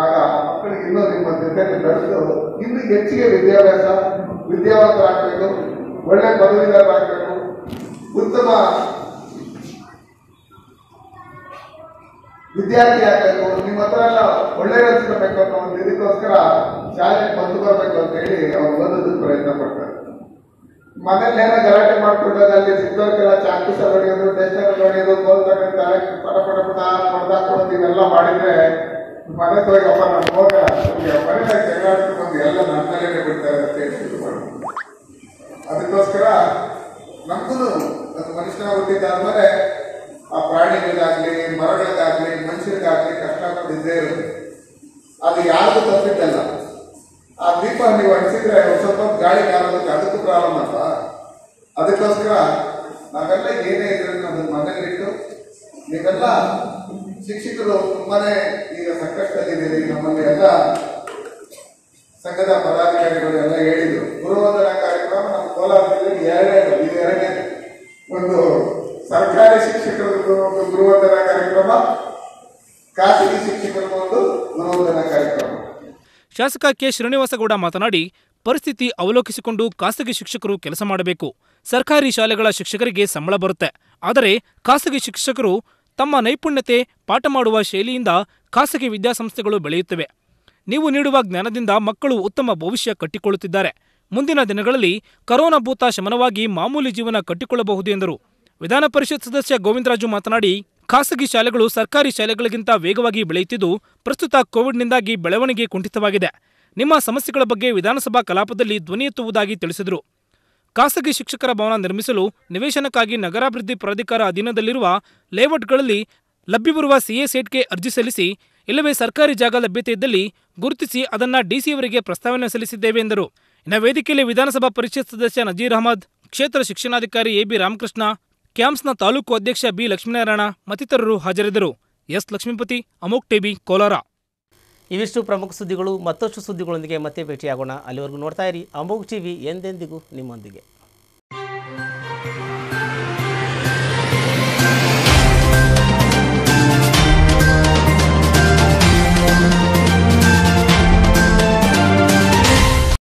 ಆಗ ಮಕ್ಕಳಿಗೆ ಇನ್ನೂ ನಿಮ್ಮ ಜೊತೆಗೆ ಬೆಳೆದು ಇನ್ನು ಹೆಚ್ಚಿಗೆ ವಿದ್ಯಾಭ್ಯಾಸ, ವಿದ್ಯಾವಂತರಾಗಬೇಕು, ಒಳ್ಳೆ ಪದವೀಧರರಾಗಬೇಕು, ಉತ್ತಮ ವಿದ್ಯಾರ್ಥಿ ಆಗಬೇಕು, ನಿಮ್ಮ ಹತ್ರ ಎಲ್ಲ ಒಳ್ಳೆ ಅಂತ ಒಂದು ಇದಕ್ಕೋಸ್ಕರ ಶಾಲೆಗೆ ಬಂದು ಬರಬೇಕು ಅಂತ ಹೇಳಿ ಅವ್ರು ಬಂದದ್ದು ಪ್ರಯತ್ನ ಪಡ್ತಾರೆ. ಮನೇಲಿ ಏನೋ ಗಲಾಟೆ ಮಾಡ್ಕೊಂಡಾಗ ಅಲ್ಲಿ ಸಿಕ್ತವ್ರಿಗೆಲ್ಲ ಚಾಕು ಹೊಡೆಯೋದು ಟೆಸ್ಟರ್ ಹೊಡೆಯೋದು ಗೋಲ್ ತಗೊಂಡು ಪಟ ಪಟ ಪಟ ಹೊಡೆದಾಕೊಂಡು ಇವೆಲ್ಲ ಮಾಡಿದ್ರೆ ಮನೆ ಹೋಗಿ ಅಪ್ಪ ನಾನು ಹೋಗಲ್ಲ ನಮ್ಗೆ ಮನೆಯಾಗ ಜಗಳ ಬಂದು ಎಲ್ಲ ನನ್ನ ತಲೆನೇ ಬಿಡ್ತಾರೆ ಅಂತ ಅದಕ್ಕೋಸ್ಕರ ನಮಗೂ ಅದು ಮನುಷ್ಯನ ಹುಟ್ಟಿದ್ದಾದ್ಮೇಲೆ ಆ ಪ್ರಾಣಿಗಳಿಗಾಗ್ಲಿ, ಮರಗಳಿಗಾಗ್ಲಿ, ಮನುಷ್ಯರಿಗಾಗ್ಲಿ ಕಷ್ಟ ಕೊಟ್ಟಿದ್ದೇ ಇರುತ್ತೆ. ಅದು ಯಾರಿಗೂ ತಪ್ಪಿದ್ದಲ್ಲ. ಆ ದೀಪ ನೀವು ಹಚ್ಚಿದ್ರೆ ಒಂದು ಸ್ವಲ್ಪ ಗಾಳಿ ಕಾಣೋದಕ್ಕೆ ಅದಕ್ಕೂ ಪ್ರಾಬ್ಲಮ್ ಅಲ್ವಾ ಅದಕ್ಕೋಸ್ಕರ ನಾವೆಲ್ಲ ಏನೇ ಇದ್ರೆ ಅದನ್ನ ಮನೇಲಿಟ್ಟು ನೀವೆಲ್ಲ ಶಿಕ್ಷಕರು ತುಂಬಾನೇ ಈಗ ಸಂಕಷ್ಟದಲ್ಲಿದ್ದೀರಿ. ನಮ್ಮಲ್ಲಿ ಎಲ್ಲ ಸಂಘದ ಪದಾಧಿಕಾರಿಗಳು ಎಲ್ಲ ಹೇಳಿದರು. ಗುರುವಂದನಾ ಕಾರ್ಯಕ್ರಮ ನಮ್ಮ ಕೋಲಾರ ಜಿಲ್ಲೆಗೆ ಎರಡನೇ ಇದು ಎರಡನೇ ಒಂದು ಸರ್ಕಾರಿ ಶಿಕ್ಷಕರದ್ದು ಒಂದು ಗುರುವಂದನಾ ಕಾರ್ಯಕ್ರಮ, ಖಾಸಗಿ ಶಿಕ್ಷಕರದ್ದು ಒಂದು ಗುರುವಂದನಾ ಕಾರ್ಯಕ್ರಮ. ಶಾಸಕ ಕೆ. ಶ್ರೀನಿವಾಸಗೌಡ ಮಾತನಾಡಿ, ಪರಿಸ್ಥಿತಿ ಅವಲೋಕಿಸಿಕೊಂಡು ಖಾಸಗಿ ಶಿಕ್ಷಕರು ಕೆಲಸ ಮಾಡಬೇಕು. ಸರ್ಕಾರಿ ಶಾಲೆಗಳ ಶಿಕ್ಷಕರಿಗೆ ಸಂಬಳ ಬರುತ್ತೆ. ಆದರೆ ಖಾಸಗಿ ಶಿಕ್ಷಕರು ತಮ್ಮ ನೈಪುಣ್ಯತೆ, ಪಾಠ ಮಾಡುವ ಶೈಲಿಯಿಂದ ಖಾಸಗಿ ವಿದ್ಯಾಸಂಸ್ಥೆಗಳು ಬೆಳೆಯುತ್ತವೆ. ನೀವು ನೀಡುವ ಜ್ಞಾನದಿಂದ ಮಕ್ಕಳು ಉತ್ತಮ ಭವಿಷ್ಯ ಕಟ್ಟಿಕೊಳ್ಳುತ್ತಿದ್ದಾರೆ. ಮುಂದಿನ ದಿನಗಳಲ್ಲಿ ಕರೋನಾ ಭೂತ ಶಮನವಾಗಿ ಮಾಮೂಲಿ ಜೀವನ ಕಟ್ಟಿಕೊಳ್ಳಬಹುದು ಎಂದರು. ವಿಧಾನ ಪರಿಷತ್ ಸದಸ್ಯ ಗೋವಿಂದರಾಜು ಮಾತನಾಡಿ ಖಾಸಗಿ ಶಾಲೆಗಳು ಸರ್ಕಾರಿ ಶಾಲೆಗಳಿಗಿಂತ ವೇಗವಾಗಿ ಬೆಳೆಯುತ್ತಿದ್ದು, ಪ್ರಸ್ತುತ ಕೋವಿಡ್ನಿಂದಾಗಿ ಬೆಳವಣಿಗೆ ಕುಂಠಿತವಾಗಿದೆ. ನಿಮ್ಮ ಸಮಸ್ಯೆಗಳ ಬಗ್ಗೆ ವಿಧಾನಸಭಾ ಕಲಾಪದಲ್ಲಿ ಧ್ವನಿ ಎತ್ತುವುದಾಗಿ ತಿಳಿಸಿದರು. ಖಾಸಗಿ ಶಿಕ್ಷಕರ ಭವನ ನಿರ್ಮಿಸಲು ನಿವೇಶನಕ್ಕಾಗಿ ನಗರಾಭಿವೃದ್ಧಿ ಪ್ರಾಧಿಕಾರ ಅಧೀನದಲ್ಲಿರುವ ಲೇಔಟ್ಗಳಲ್ಲಿ ಲಭ್ಯವಿರುವ ಸಿಎ ಸೇಟ್ಗೆ ಅರ್ಜಿ ಸಲ್ಲಿಸಿ, ಇಲ್ಲವೇ ಸರ್ಕಾರಿ ಜಾಗ ಲಭ್ಯತೆ ಇದ್ದಲ್ಲಿ ಗುರುತಿಸಿ ಅದನ್ನ ಡಿಸಿಯವರಿಗೆ ಪ್ರಸ್ತಾವನೆ ಸಲ್ಲಿಸಿದ್ದೇವೆ ಎಂದರು. ಇನ್ನು ವೇದಿಕೆಯಲ್ಲಿ ವಿಧಾನಸಭಾ ಪರಿಷತ್ ಸದಸ್ಯ ನಜೀರ್ ಅಹಮದ್, ಕ್ಷೇತ್ರ ಶಿಕ್ಷಣಾಧಿಕಾರಿ ಎಬಿ ರಾಮಕೃಷ್ಣ ಕ್ಯಾಂಪ್ಸ್ನ ತಾಲೂಕು ಅಧ್ಯಕ್ಷ ಬಿ ಲಕ್ಷ್ಮೀನಾರಾಯಣ ಮತ್ತಿತರರು ಹಾಜರಿದ್ದರು. ಎಸ್ ಲಕ್ಷ್ಮೀಪತಿ, ಅಮೋಕ್ ಟಿವಿ ಕೋಲಾರ. ಇವಿಷ್ಟು ಪ್ರಮುಖ ಸುದ್ದಿಗಳು, ಮತ್ತಷ್ಟು ಸುದ್ದಿಗಳೊಂದಿಗೆ ಮತ್ತೆ ಭೇಟಿಯಾಗೋಣ. ಅಲ್ಲಿವರೆಗೂ ನೋಡ್ತಾ ಇರಿ ಅಮೋಕ್ ಟಿವಿ ಎಂದೆಂದಿಗೂ ನಿಮ್ಮೊಂದಿಗೆ.